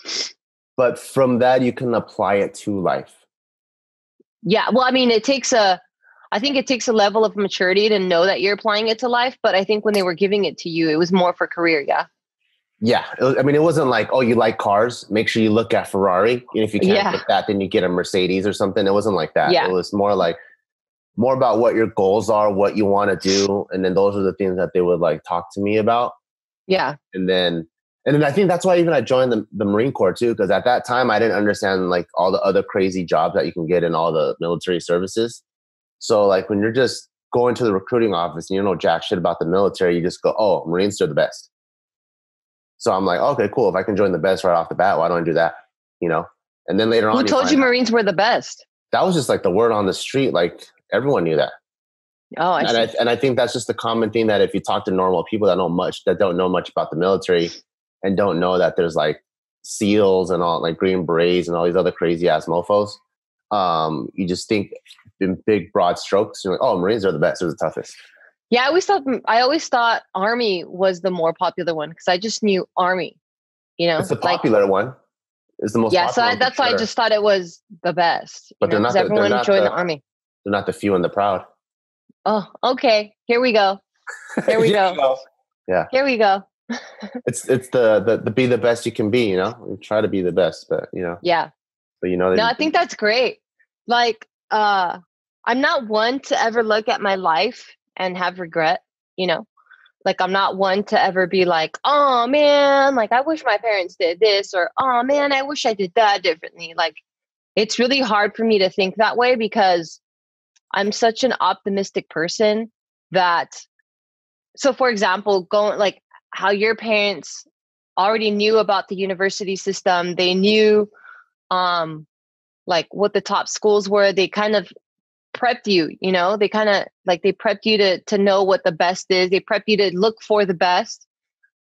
but from that you can apply it to life yeah. Well, I mean, it takes a, I think it takes a level of maturity to know that you're applying it to life. But I think when they were giving it to you, it was more for career. Yeah. Yeah. Was, I mean, it wasn't like, oh, you like cars. Make sure you look at Ferrari. And if you can't yeah. get that, then you get a Mercedes or something. It wasn't like that. Yeah. It was more like, more about what your goals are, what you want to do. And then those are the things that they would like talk to me about. Yeah. And then and then I think that's why even I joined the, the Marine Corps too, because at that time I didn't understand like all the other crazy jobs that you can get in all the military services. So like when you're just going to the recruiting office and you know jack shit about the military, you just go, oh, Marines are the best. So I'm like, okay, cool. If I can join the best right off the bat, why don't I do that? You know? And then later on, who told you Marines out, were the best? That was just like the word on the street. Like everyone knew that. Oh, I and see. I, and I think that's just a common thing that if you talk to normal people that know much that don't know much about the military, and don't know that there's like seals and all like green berets and all these other crazy ass mofos. Um, you just think in big broad strokes. You're like, oh, Marines are the best, they're the toughest. Yeah, I always thought I always thought Army was the more popular one because I just knew Army. You know, it's the popular like, one. It's the most. Yeah, so I, that's why I just thought it was the best. But know, they're not. The, everyone they're not joined the, the, Army. They're not the few and the proud. Oh, okay. Here we go. Here we go. go. Yeah. Here we go it's it's the, the the be the best you can be. You know, try to be the best, but you know. Yeah. But you know. No, I think that's great. Like, uh, I'm not one to ever look at my life and have regret. You know, like I'm not one to ever be like, oh man, like I wish my parents did this, or oh man, I wish I did that differently. Like, it's really hard for me to think that way because I'm such an optimistic person that so for example, going like how your parents already knew about the university system, they knew um like what the top schools were, they kind of prepped you, you know, they kind of like they prepped you to to know what the best is, they prepped you to look for the best.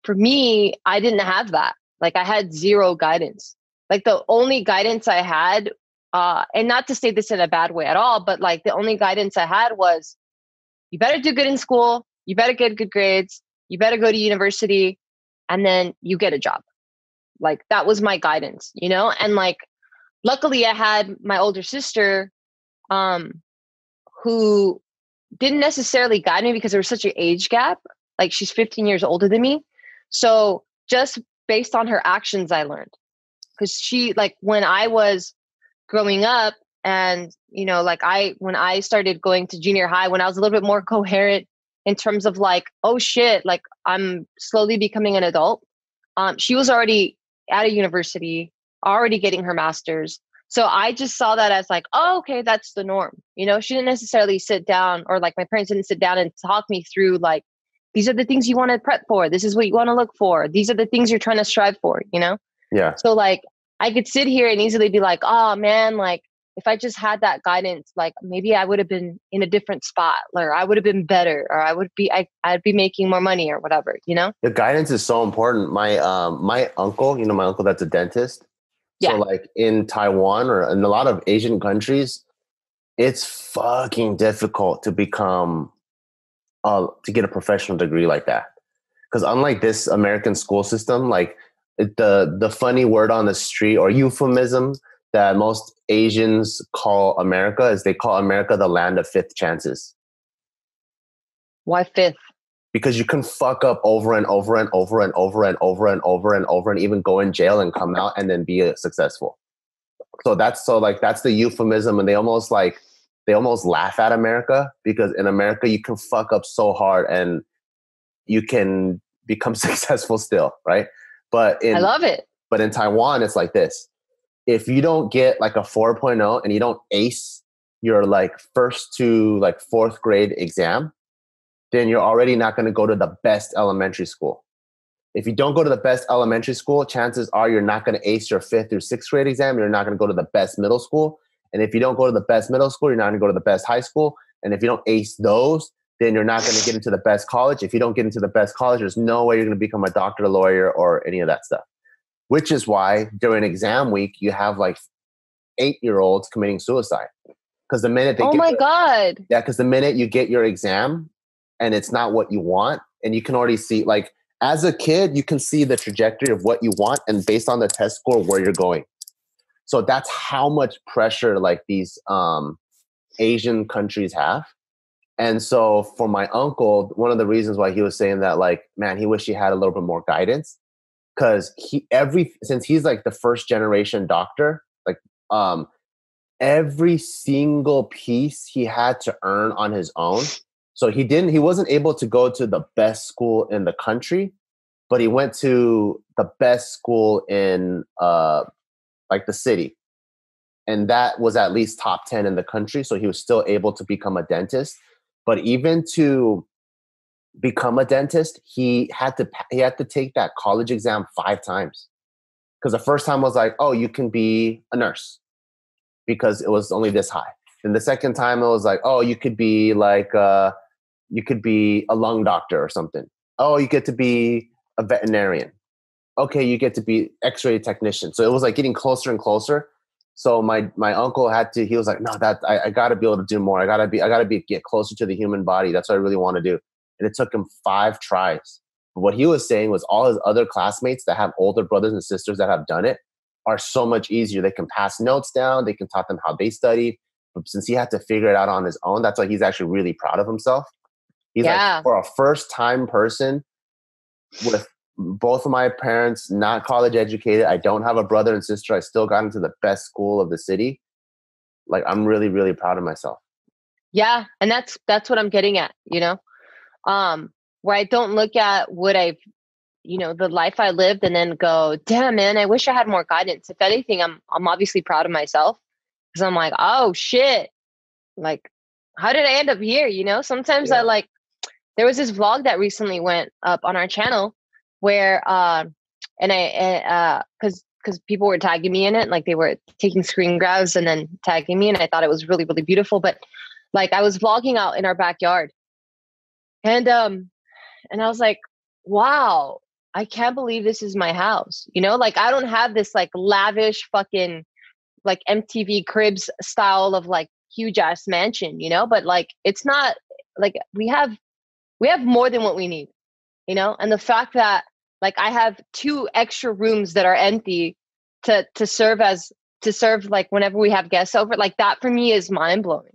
For me, I didn't have that. Like I had zero guidance. Like the only guidance I had uh, and not to say this in a bad way at all, but like the only guidance I had was you better do good in school, you better get good grades, you better go to university, and then you get a job. Like that was my guidance, you know? And like luckily I had my older sister um who didn't necessarily guide me because there was such an age gap. Like she's 15 years older than me. So just based on her actions I learned. Cuz she like when I was growing up and you know like i when i started going to junior high when i was a little bit more coherent in terms of like oh shit like i'm slowly becoming an adult. Um, she was already at a university already getting her master's. So i just saw that as like oh okay that's the norm. You know she didn't necessarily sit down or like my parents didn't sit down and talk me through like these are the things you want to prep for. This is what you want to look for. These are the things you're trying to strive for you know? Yeah. So like I could sit here and easily be like, oh man, like if I just had that guidance, like maybe I would have been in a different spot, or I would have been better, or I would be, I, I'd be making more money, or whatever. You know, the guidance is so important. My um, my uncle, you know, my uncle that's a dentist. Yeah. So like in Taiwan or in a lot of Asian countries, it's fucking difficult to become, uh, to get a professional degree like that. Because unlike this American school system, like the the funny word on the street or euphemism that most Asians call America is they call America the land of fifth chances. Why fifth? Because you can fuck up over and over and over and over and over and over and over and even go in jail and come out and then be successful. So that's so like that's the euphemism and they almost like they almost laugh at America because in America you can fuck up so hard and you can become successful still, right? But in, I love it. But in Taiwan, it's like this: if you don't get like a 4.0 and you don't ace your like first to like fourth grade exam, then you're already not going to go to the best elementary school. If you don't go to the best elementary school, chances are you're not going to ace your fifth through sixth grade exam. You're not going to go to the best middle school. And if you don't go to the best middle school, you're not going to go to the best high school. And if you don't ace those, then you're not going to get into the best college. If you don't get into the best college, there's no way you're going to become a doctor, lawyer, or any of that stuff. Which is why during exam week, you have like eight year olds committing suicide. Because the minute they oh my the, god, yeah, because the minute you get your exam and it's not what you want, and you can already see like as a kid, you can see the trajectory of what you want, and based on the test score, where you're going. So that's how much pressure like these um, Asian countries have and so for my uncle, one of the reasons why he was saying that, like, man, he wished he had a little bit more guidance. Cause he every since he's like the first generation doctor, like um every single piece he had to earn on his own. So he didn't he wasn't able to go to the best school in the country, but he went to the best school in uh like the city. And that was at least top 10 in the country. So he was still able to become a dentist but even to become a dentist, he had to he had to take that college exam five times. Because the first time was like, oh, you can be a nurse because it was only this high. And the second time it was like, oh, you could be like uh, you could be a lung doctor or something. Oh, you get to be a veterinarian. Okay, you get to be X-ray technician. So it was like getting closer and closer. So my my uncle had to. He was like, no, that I, I got to be able to do more. I gotta be. I gotta be get closer to the human body. That's what I really want to do. And it took him five tries. But what he was saying was all his other classmates that have older brothers and sisters that have done it are so much easier. They can pass notes down. They can taught them how they studied. But since he had to figure it out on his own, that's why he's actually really proud of himself. He's yeah. like, for a first time person with both of my parents not college educated. I don't have a brother and sister. I still got into the best school of the city. Like I'm really, really proud of myself. Yeah, and that's that's what I'm getting at, you know. Um, where I don't look at what I've you know, the life I lived and then go, damn man, I wish I had more guidance. If anything, I'm I'm obviously proud of myself because I'm like, oh shit, like how did I end up here? You know, sometimes Yeah. I like. There was this vlog that recently went up on our channel where, uh, and I, uh, because because people were tagging me in it, like they were taking screen grabs and then tagging me, and I thought it was really really beautiful. But like I was vlogging out in our backyard, and um, and I was like, wow, I can't believe this is my house. You know, like I don't have this like lavish fucking like MTV Cribs style of like huge ass mansion, you know, but like it's not like we have we have more than what we need, you know? And the fact that like I have two extra rooms that are empty to to serve as to serve like whenever we have guests over, like that for me is mind blowing.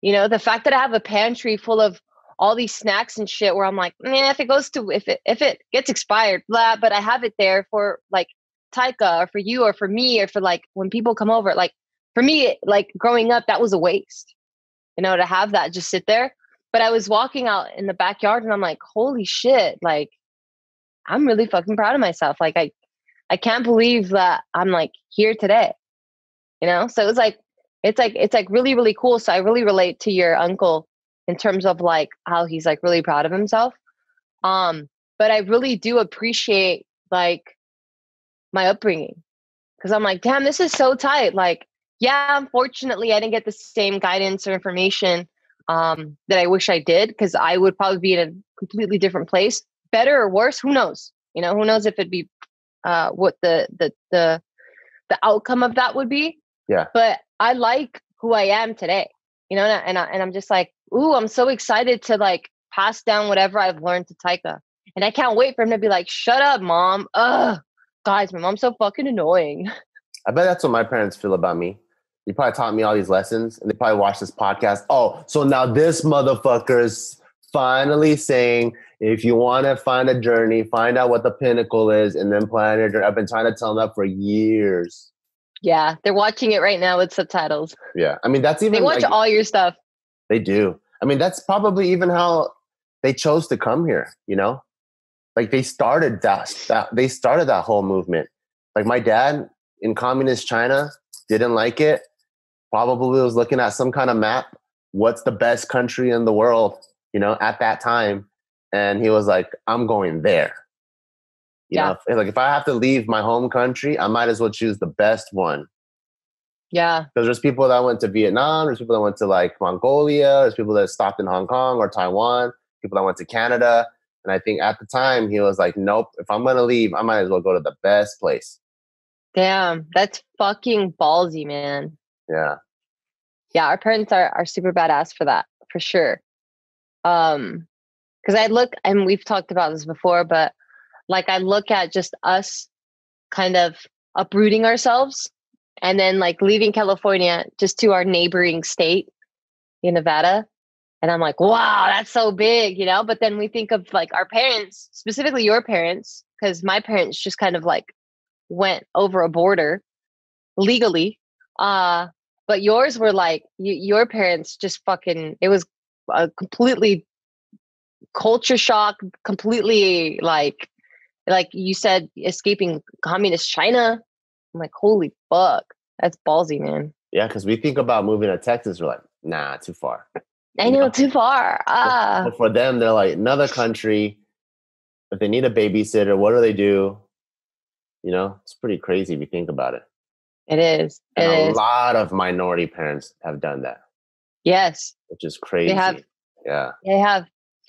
You know, the fact that I have a pantry full of all these snacks and shit where I'm like, man, if it goes to if it if it gets expired, blah, but I have it there for like Taika or for you or for me or for like when people come over. Like for me, like growing up, that was a waste, you know, to have that just sit there. But I was walking out in the backyard and I'm like, holy shit, like I'm really fucking proud of myself. Like I I can't believe that I'm like here today. You know? So it was like it's like it's like really, really cool. So I really relate to your uncle in terms of like how he's like really proud of himself. Um, but I really do appreciate like my upbringing because I'm like, damn, this is so tight. Like, yeah, unfortunately, I didn't get the same guidance or information um, that I wish I did because I would probably be in a completely different place, better or worse. Who knows? You know, who knows if it'd be uh, what the the the the outcome of that would be. Yeah. But I like who I am today. You know, and I, and, I, and I'm just like, ooh, I'm so excited to like pass down whatever I've learned to Taika. And I can't wait for him to be like, shut up, mom. Ugh, guys, my mom's so fucking annoying. I bet that's what my parents feel about me. They probably taught me all these lessons and they probably watched this podcast. Oh, so now this motherfucker is finally saying if you want to find a journey, find out what the pinnacle is and then plan your journey. I've been trying to tell them that for years. Yeah, they're watching it right now with subtitles. Yeah. I mean, that's even They watch like, all your stuff. They do. I mean, that's probably even how they chose to come here, you know? Like they started that, that they started that whole movement. Like my dad in communist China didn't like it. Probably was looking at some kind of map. What's the best country in the world, you know, at that time? And he was like, I'm going there. You Yeah. know, like if I have to leave my home country, I might as well choose the best one Yeah, because there's people that went to Vietnam, there's people that went to like Mongolia, there's people that stopped in Hong Kong or Taiwan, people that went to Canada. And I think at the time he was like, nope, if I'm gonna leave, I might as well go to the best place. damn, that's fucking ballsy, man. Yeah. yeah our parents are are super badass for that for sure um because i look and we've talked about this before but like i look at just us kind of uprooting ourselves and then like leaving california just to our neighboring state in nevada. And i'm like wow that's so big you know? But then we think of like our parents specifically your parents because my parents just kind of like went over a border legally uh but yours were like you, your parents just fucking it was a completely culture shock completely like like you said escaping communist china i'm like holy fuck that's ballsy man Yeah, because we think about moving to Texas, we're like, nah, too far. i know too far ah But for them, they're like another country. If they need a babysitter, what do they do? You know, it's pretty crazy if you think about it. it is it And a is lot of minority parents have done that, yes which is crazy. have. Yeah. they have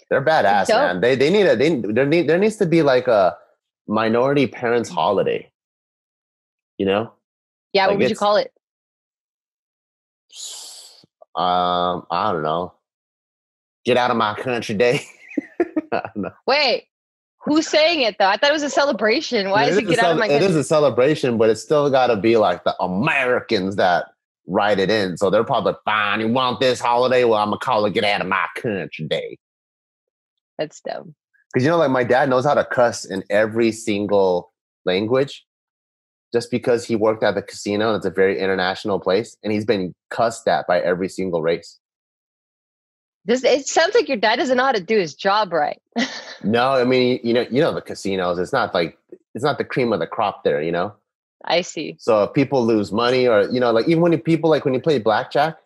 They're badass, man. They they need a they there need there needs to be like a minority parents holiday. You know, yeah Like what would you call it um, I don't know. Get out of my country day. Wait who's saying it though i thought it was a celebration why is It it is a get out of my It country is a celebration, but it's still got to be like the Americans that write it in. So they're probably fine. You want this holiday? Well, I'm gonna call it "Get out of my country day." that's dumb Because you know, like my dad knows how to cuss in every single language, just because he worked at the casino and it's a very international place, and he's been cussed at by every single race. this it sounds like your dad doesn't know how to do his job right No, I mean, you know, you know the casinos. It's not like it's not the cream of the crop there. You know, I see. So if people lose money or you know, like even when you, people like when you play blackjack,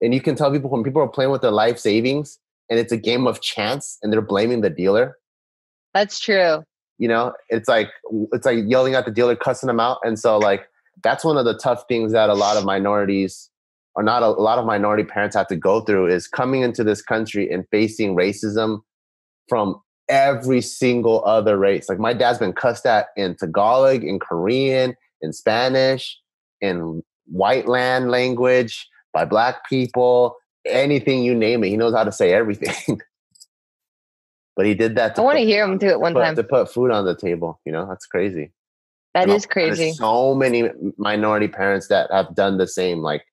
and you can tell people when people are playing with their life savings and it's a game of chance and they're blaming the dealer. That's true. You know, it's like it's like yelling at the dealer, cussing them out, and so like that's one of the tough things that a lot of minorities or not a, a lot of minority parents have to go through is coming into this country and facing racism from every single other race. Like my dad's been cussed at in Tagalog, in Korean, in Spanish, in white land language, by black people, anything you name it. He knows how to say everything. but he did that. I want to hear him do it one put, time. To put food on the table. You know, that's crazy. That you is crazy. so many minority parents that have done the same. Like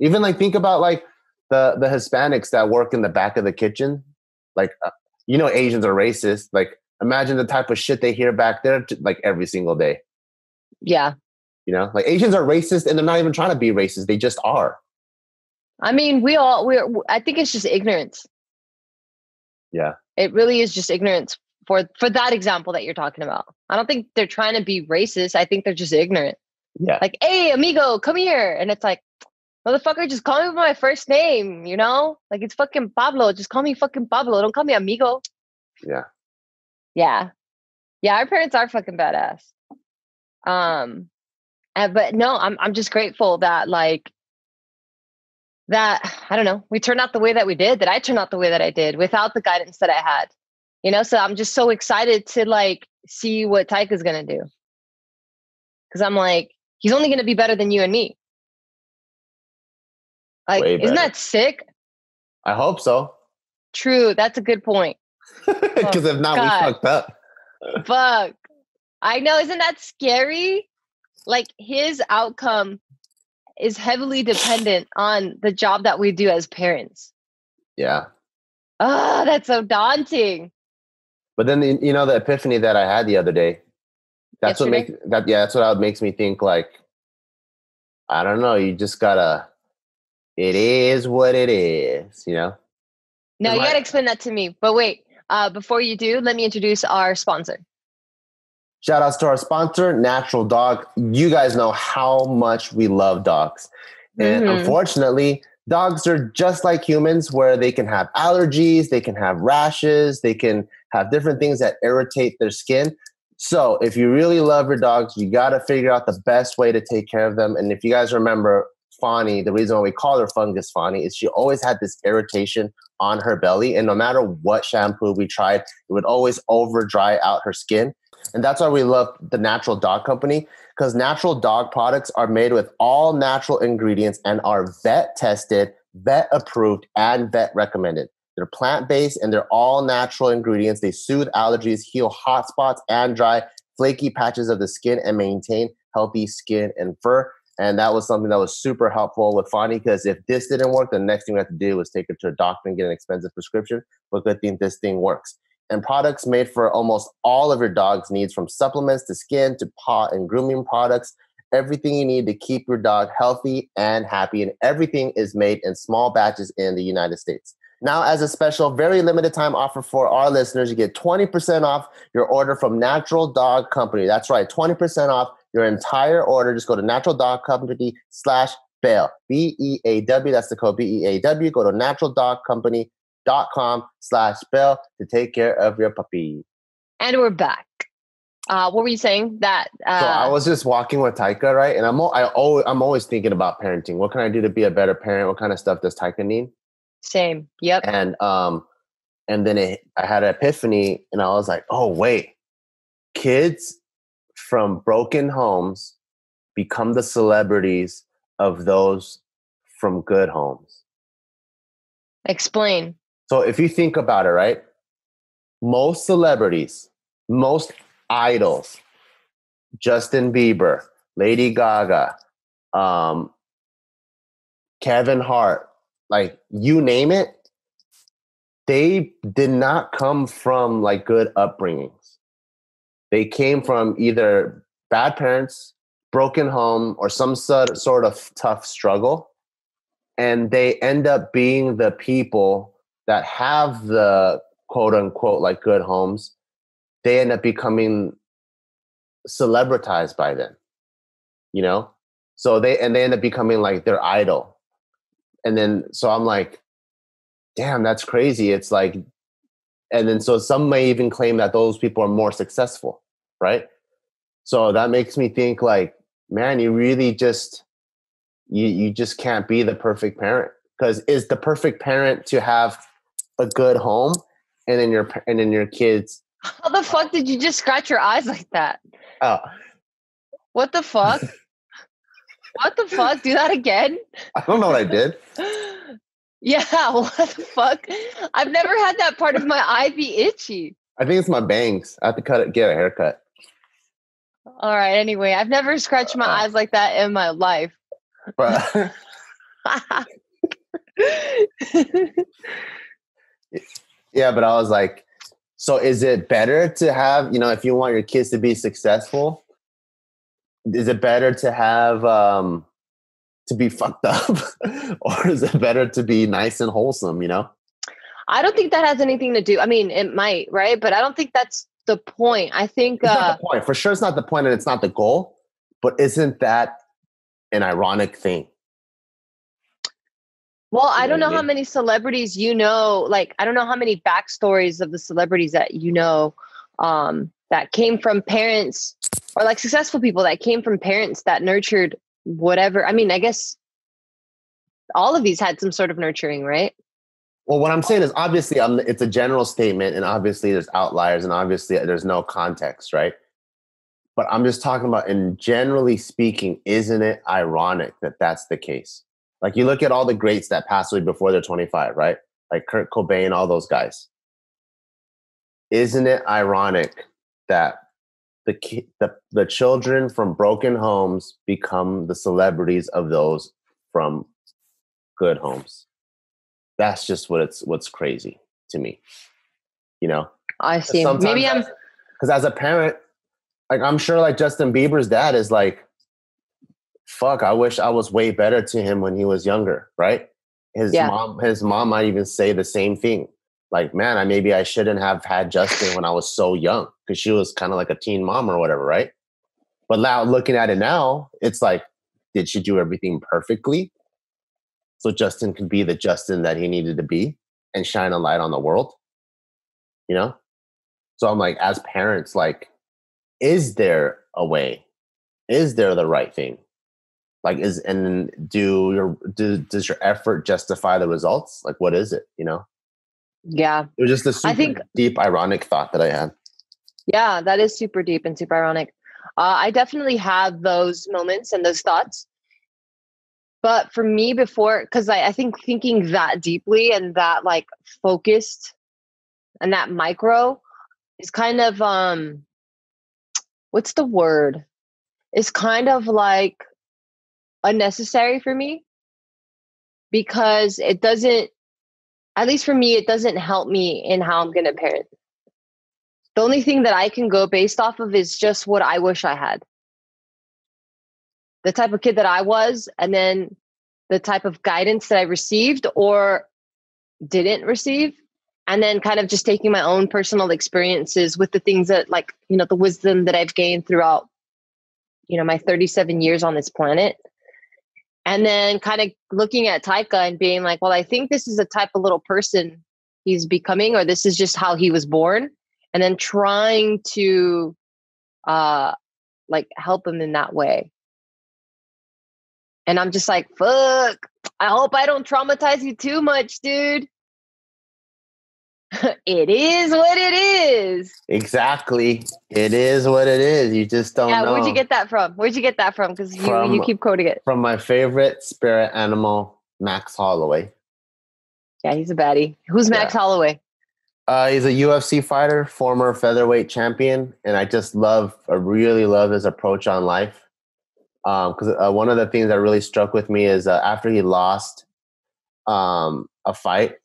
even like think about like the the Hispanics that work in the back of the kitchen. Like uh, you know, Asians are racist. Like imagine the type of shit they hear back there, like every single day. Yeah. You know, like Asians are racist, and they're not even trying to be racist. They just are. I mean, we all we're. I think it's just ignorance. Yeah. It really is just ignorance for for that example that you're talking about. I don't think they're trying to be racist. I think they're just ignorant. Yeah. Like, hey, amigo, come here, and it's like, motherfucker, just call me by my first name. You know, like it's fucking Pablo. Just call me fucking Pablo. Don't call me amigo. Yeah. Yeah. Yeah. Our parents are fucking badass. Um, and, but no, I'm I'm just grateful that like that I don't know, we turned out the way that we did, that I turned out the way that I did without the guidance that I had. You know, so I'm just so excited to like see what Taika's gonna do. Cause I'm like, he's only gonna be better than you and me. Like, isn't that sick? I hope so. True, that's a good point. Oh, because if not, God. we fucked up. Fuck. I know, isn't that scary? Like his outcome is heavily dependent on the job that we do as parents. Yeah. Ah, that's so daunting. But then the- you know the epiphany that I had the other day. That's what makes that yeah, that's what makes me think like I don't know, you just gotta it is what it is, you know? No, you my- gotta explain that to me. But wait, uh, before you do, let me introduce our sponsor. Shout outs to our sponsor, Natural Dog. You guys know how much we love dogs. And Mhm. unfortunately, dogs are just like humans where they can have allergies, they can have rashes, they can have different things that irritate their skin. So, if you really love your dogs, you got to figure out the best way to take care of them. And if you guys remember Fawny, the reason why we call her Fungus Fawny is she always had this irritation on her belly. And no matter what shampoo we tried, it would always over dry out her skin. And that's why we love the Natural Dog Company because natural dog products are made with all natural ingredients and are vet tested, vet approved, and vet recommended. They're plant based and they're all natural ingredients. They soothe allergies, heal hot spots and dry, flaky patches of the skin, and maintain healthy skin and fur. And that was something that was super helpful with Fawny because if this didn't work, the next thing we have to do was take her to a doctor and get an expensive prescription. But good thing this thing works and products made for almost all of your dog's needs from supplements to skin to paw and grooming products. Everything you need to keep your dog healthy and happy and everything is made in small batches in the united states. Now as a special very limited time offer for our listeners you get 20% off your order from natural dog company. That's right 20% off your entire order. Just go to natural dog company slash bail b-e-a-w that's the code b-e-a-w go to natural dog company dot com slash spell to take care of your puppy. And we're back. Uh, what were you saying? That uh, so I was just walking with Taika, right? And I'm I always, I'm always thinking about parenting. What can I do to be a better parent? What kind of stuff does Taika need? same. Yep. And um, and then it, I had an epiphany, and I was like, oh wait, kids from broken homes become the celebrities of those from good homes. Explain. So if you think about it, right? Most celebrities, most idols, Justin Bieber, Lady Gaga, um, Kevin Hart, like you name it, they did not come from like good upbringings. They came from either bad parents, broken home, or some sort sort of tough struggle. And they end up being the people that have the quote unquote like good homes, they end up becoming celebritized by them. you know? So they and they end up becoming like their idol. And then so I'm like, damn, that's crazy. It's like, and then so some may even claim that those people are more successful, right? So that makes me think like, man, you really just you you just can't be the perfect parent because is the perfect parent to have a good home and then your and then your kids How the fuck did you just scratch your eyes like that? oh What the fuck? what the fuck? Do that again? i don't know what i did Yeah, what the fuck? I've never had that part of my eye be itchy. i think it's my bangs i have to cut it get a haircut All right, anyway, I've never scratched my Uh. eyes like that in my life. but yeah but i was like so is it better to have you know if you want your kids to be successful is it better to have um to be fucked up or is it better to be nice and wholesome you know I don't think that has anything to do. I mean, it might, right? But I don't think that's the point. I think it's uh not the point for sure it's not the point and it's not the goal but isn't that an ironic thing well, I don't know how many celebrities you know, like I don't know how many backstories of the celebrities that you know um that came from parents or like successful people that came from parents that nurtured whatever. I mean, I guess all of these had some sort of nurturing, right? Well, what I'm saying is obviously I'm, it's a general statement, and obviously there's outliers, and obviously there's no context, right? But I'm just talking about, and generally speaking, isn't it ironic that that's the case? Like you look at all the greats that passed away before they're 25, right? Like Kurt Cobain, all those guys. Isn't it ironic that the ki- the the children from broken homes become the celebrities of those from good homes? that's just what it's what's crazy to me you know I see. Maybe I'm because as a parent like i'm sure like justin bieber's dad is like fuck i wish i was way better to him when he was younger right? His Yeah. mom his mom might even say the same thing like man i maybe i shouldn't have had justin when i was so young because she was kind of like a teen mom or whatever right? But now looking at it now it's like did she do everything perfectly? So justin could be the justin that he needed to be and shine a light on the world you know? So i'm like as parents like is there a way? Is there the right thing like is and do your do, does your effort justify the results like what is it you know yeah. it was just a super I think- deep ironic thought that i had Yeah, that is super deep and super ironic. Uh, I definitely have those moments and those thoughts. But for me, before, because I, I think thinking that deeply and that like focused and that micro is kind of, um, what's the word? It's kind of like unnecessary for me because it doesn't, at least for me, it doesn't help me in how I'm going to parent the only thing that I can go based off of is just what I wish I had. The type of kid that I was, and then the type of guidance that I received or didn't receive. And then kind of just taking my own personal experiences with the things that, like, you know, the wisdom that I've gained throughout, you know, my 37 years on this planet. And then kind of looking at Taika and being like, well, I think this is the type of little person he's becoming, or this is just how he was born. And then trying to uh like help him in that way. And i'm just like fuck i hope i don't traumatize you too much dude it is what it is. Exactly. It is what it is. You just don't yeah know where'd you get that from? Where'd you get that from? Because you, you keep quoting it. from my favorite spirit animal max holloway. Yeah he's a baddie. Who's max Yeah. holloway? Uh, he's a UFC fighter, former featherweight champion, and I just love, I really love his approach on life. Because uh, one of the things that really struck with me is uh, after he lost um, a fight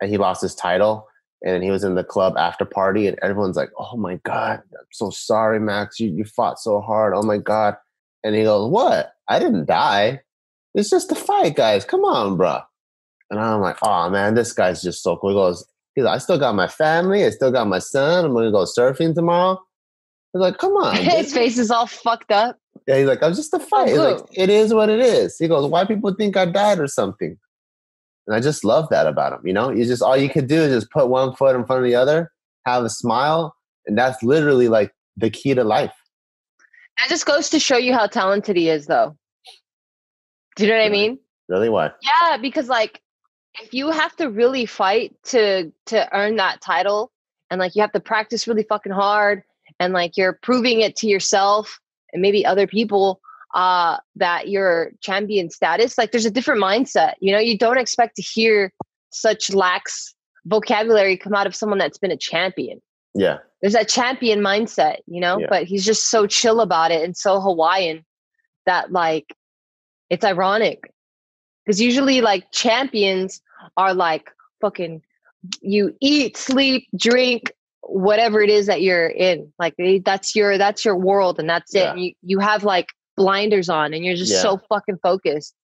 and he lost his title, and he was in the club after party, and everyone's like, "Oh my god, I'm so sorry, Max. You you fought so hard. Oh my god." And he goes, "What? I didn't die. It's just a fight, guys. Come on, bro." And I'm like, "Oh man, this guy's just so cool." He goes, He's like, I still got my family. I still got my son. I'm gonna go surfing tomorrow. He's like, come on. his dude." face is all fucked up Yeah, he's like, I was just a fight. He's oh, like, it is what it is. He goes, why people think I died or something? And I just love that about him. You know, you just all you could do is just put one foot in front of the other, have a smile, and that's literally like the key to life. That just goes to show you how talented he is, though. Do you know what I mean? Really, why? Yeah, because like if you have to really fight to to earn that title and like you have to practice really fucking hard and like you're proving it to yourself and maybe other people uh that you're champion status like there's a different mindset you know you don't expect to hear such lax vocabulary come out of someone that's been a champion Yeah, there's that champion mindset, you know, Yeah. but he's just so chill about it and so Hawaiian that like it's ironic. Because usually like champions are like fucking you eat, sleep, drink, whatever it is that you're in. Like that's your that's your world and that's it. Yeah. And you you have like blinders on and you're just Yeah. so fucking focused.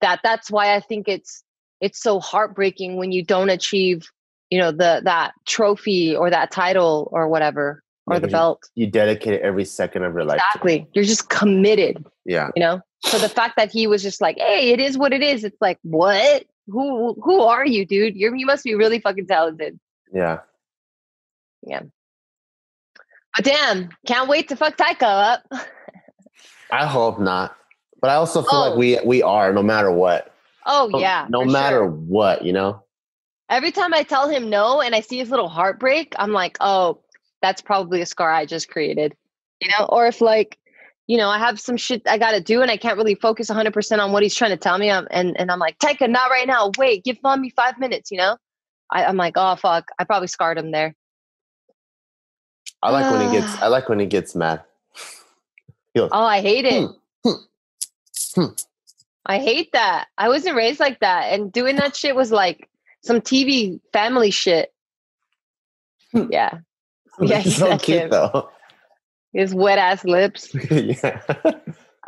That that's why I think it's it's so heartbreaking when you don't achieve you know the that trophy or that title or whatever or Yeah, the belt. you dedicate every second of your life. to exactly. you're just committed Yeah, you know? So the fact that he was just like hey it is what it is. It's like what? Who who are you dude? You're you must be really fucking talented. Yeah. but damn can't wait to fuck Taika up I hope not, but I also feel Oh. like we we are no matter what. oh No- yeah no matter sure. what, you know. every time i tell him no and i see his little heartbreak i'm like oh that's probably a scar i just created you know or if like you know i have some shit i gotta do and i can't really focus 100% on what he's trying to tell me I'm, and, and i'm like Taika, not right now wait give mommy five minutes you know I, i'm like oh fuck i probably scarred him there I like when he gets. I like when he gets mad. Goes, oh i hate it Hmm, hmm, hmm. i hate that i wasn't raised like that and doing that shit was like some tv family shit Hmm. yeah Yeah, He's so cute him. though. his wet ass lips yeah.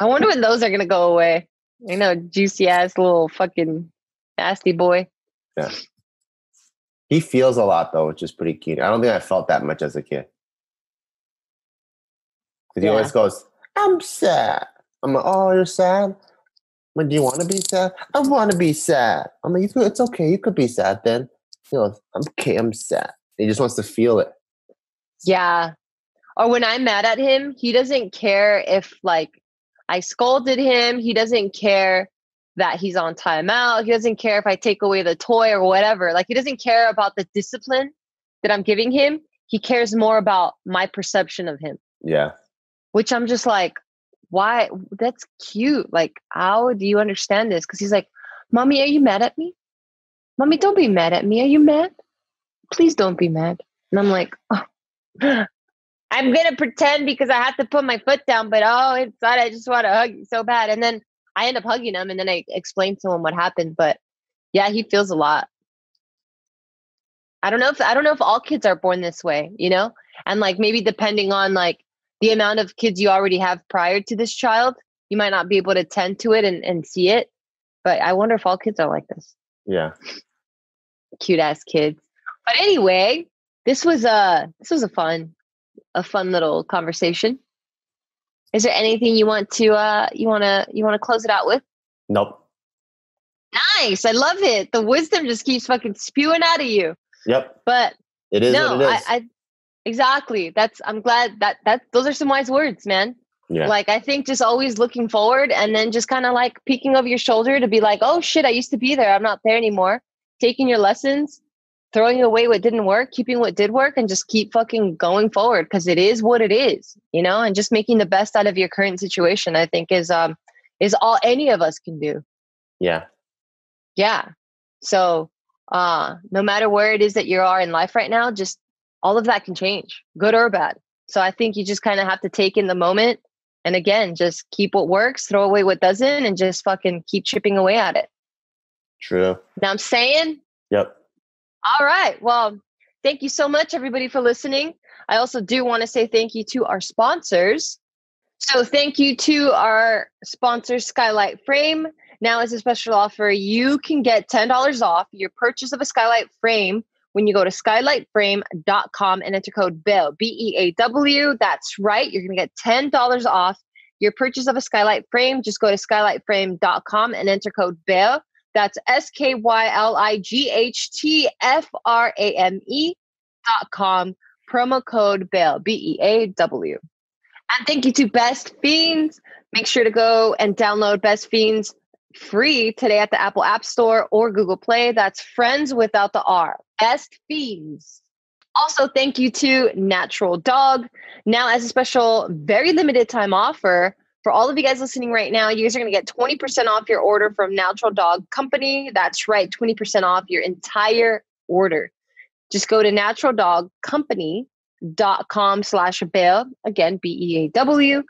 I wonder when those are gonna go away. You know, juicy ass little fucking nasty boy. Yeah. He feels a lot though, which is pretty cute. I don't think I felt that much as a kid. Because he Yeah. always goes, I'm sad. I'm like, oh, you're sad? I'm like, do you want to be sad? I want to be sad. I'm like, it's okay. You could be sad then. You know, I'm okay. I'm sad. He just wants to feel it. Yeah. Or when I'm mad at him, he doesn't care if like I scolded him. He doesn't care that he's on timeout. He doesn't care if I take away the toy or whatever. Like he doesn't care about the discipline that I'm giving him. He cares more about my perception of him. Yeah. Which I'm just like, why? That's cute. Like, how do you understand this? Because he's like, Mommy, are you mad at me? Mommy, don't be mad at me. Are you mad? Please don't be mad. And I'm like, oh. I'm gonna pretend because I have to put my foot down, but oh, inside I just want to hug you so bad. And then I end up hugging him, and then I explain to him what happened. But yeah, he feels a lot. I don't know if I don't know if all kids are born this way, you know, and like maybe depending on like the amount of kids you already have prior to this child, you might not be able to tend to it and, and see it. But I wonder if all kids are like this. Yeah. Cute ass kids. But anyway, this was a this was a fun a fun little conversation. Is there anything you want to uh you wanna you wanna close it out with? Nope. Nice. I love it. The wisdom just keeps fucking spewing out of you. Yep. But It is no, what it I. I exactly. That's I'm glad that that those are some wise words, man. yeah. Like I think just always looking forward and then just kind of like peeking over your shoulder to be like, oh shit, I used to be there. I'm not there anymore. Taking your lessons, throwing away what didn't work, keeping what did work, and just keep fucking going forward because it is what it is, you know, and just making the best out of your current situation, I think is um is all any of us can do. yeah. Yeah. So uh no matter where it is that you are in life right now, just all of that can change, good or bad. So I think you just kind of have to take in the moment and again, just keep what works, throw away what doesn't, and just fucking keep chipping away at it. True. Now I'm saying, Yep. all right. Well, thank you so much, everybody, for listening. I also do want to say thank you to our sponsors. So, thank you to our sponsor, Skylight Frame. Now, as a special offer, you can get $10 off your purchase of a Skylight Frame when you go to skylightframe.com and enter code BEAW, B E A W. That's right. You're going to get $10 off your purchase of a skylight frame, just go to skylightframe.com and enter code BEAW. That's S K Y L I G H T F R A M E dot com. Promo code BEAW, B E A W. And thank you to Best Fiends. Make sure to go and download Best Fiends free today at the Apple App Store or Google Play. That's friends without the R. Best Fiends. Also, thank you to Natural Dog. Now, as a special, very limited time offer for all of you guys listening right now, you guys are going to get 20% off your order from Natural Dog Company. That's right, 20% off your entire order. Just go to naturaldogcompany.com slash Beaw, again, B-E-A-W,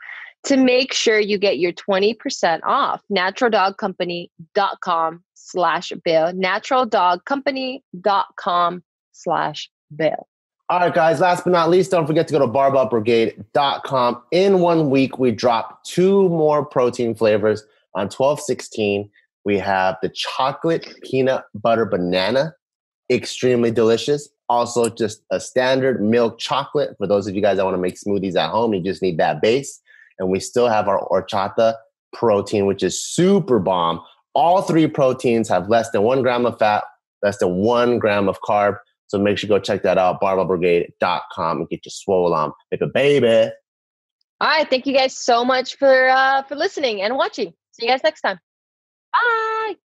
to make sure you get your 20% off. Naturaldogcompany.com slash Beaw, naturaldogcompany.com slash bill. All right, guys, last but not least, don't forget to go to barbellbrigade.com. In one week, we drop two more protein flavors on 1216. We have the chocolate peanut butter banana, extremely delicious. Also, just a standard milk chocolate. For those of you guys that want to make smoothies at home, you just need that base. And we still have our horchata protein, which is super bomb. All three proteins have less than one gram of fat, less than one gram of carb. So make sure you go check that out, barbellbrigade.com and get your swole on. Make a baby. All right. Thank you guys so much for uh, for listening and watching. See you guys next time. Bye.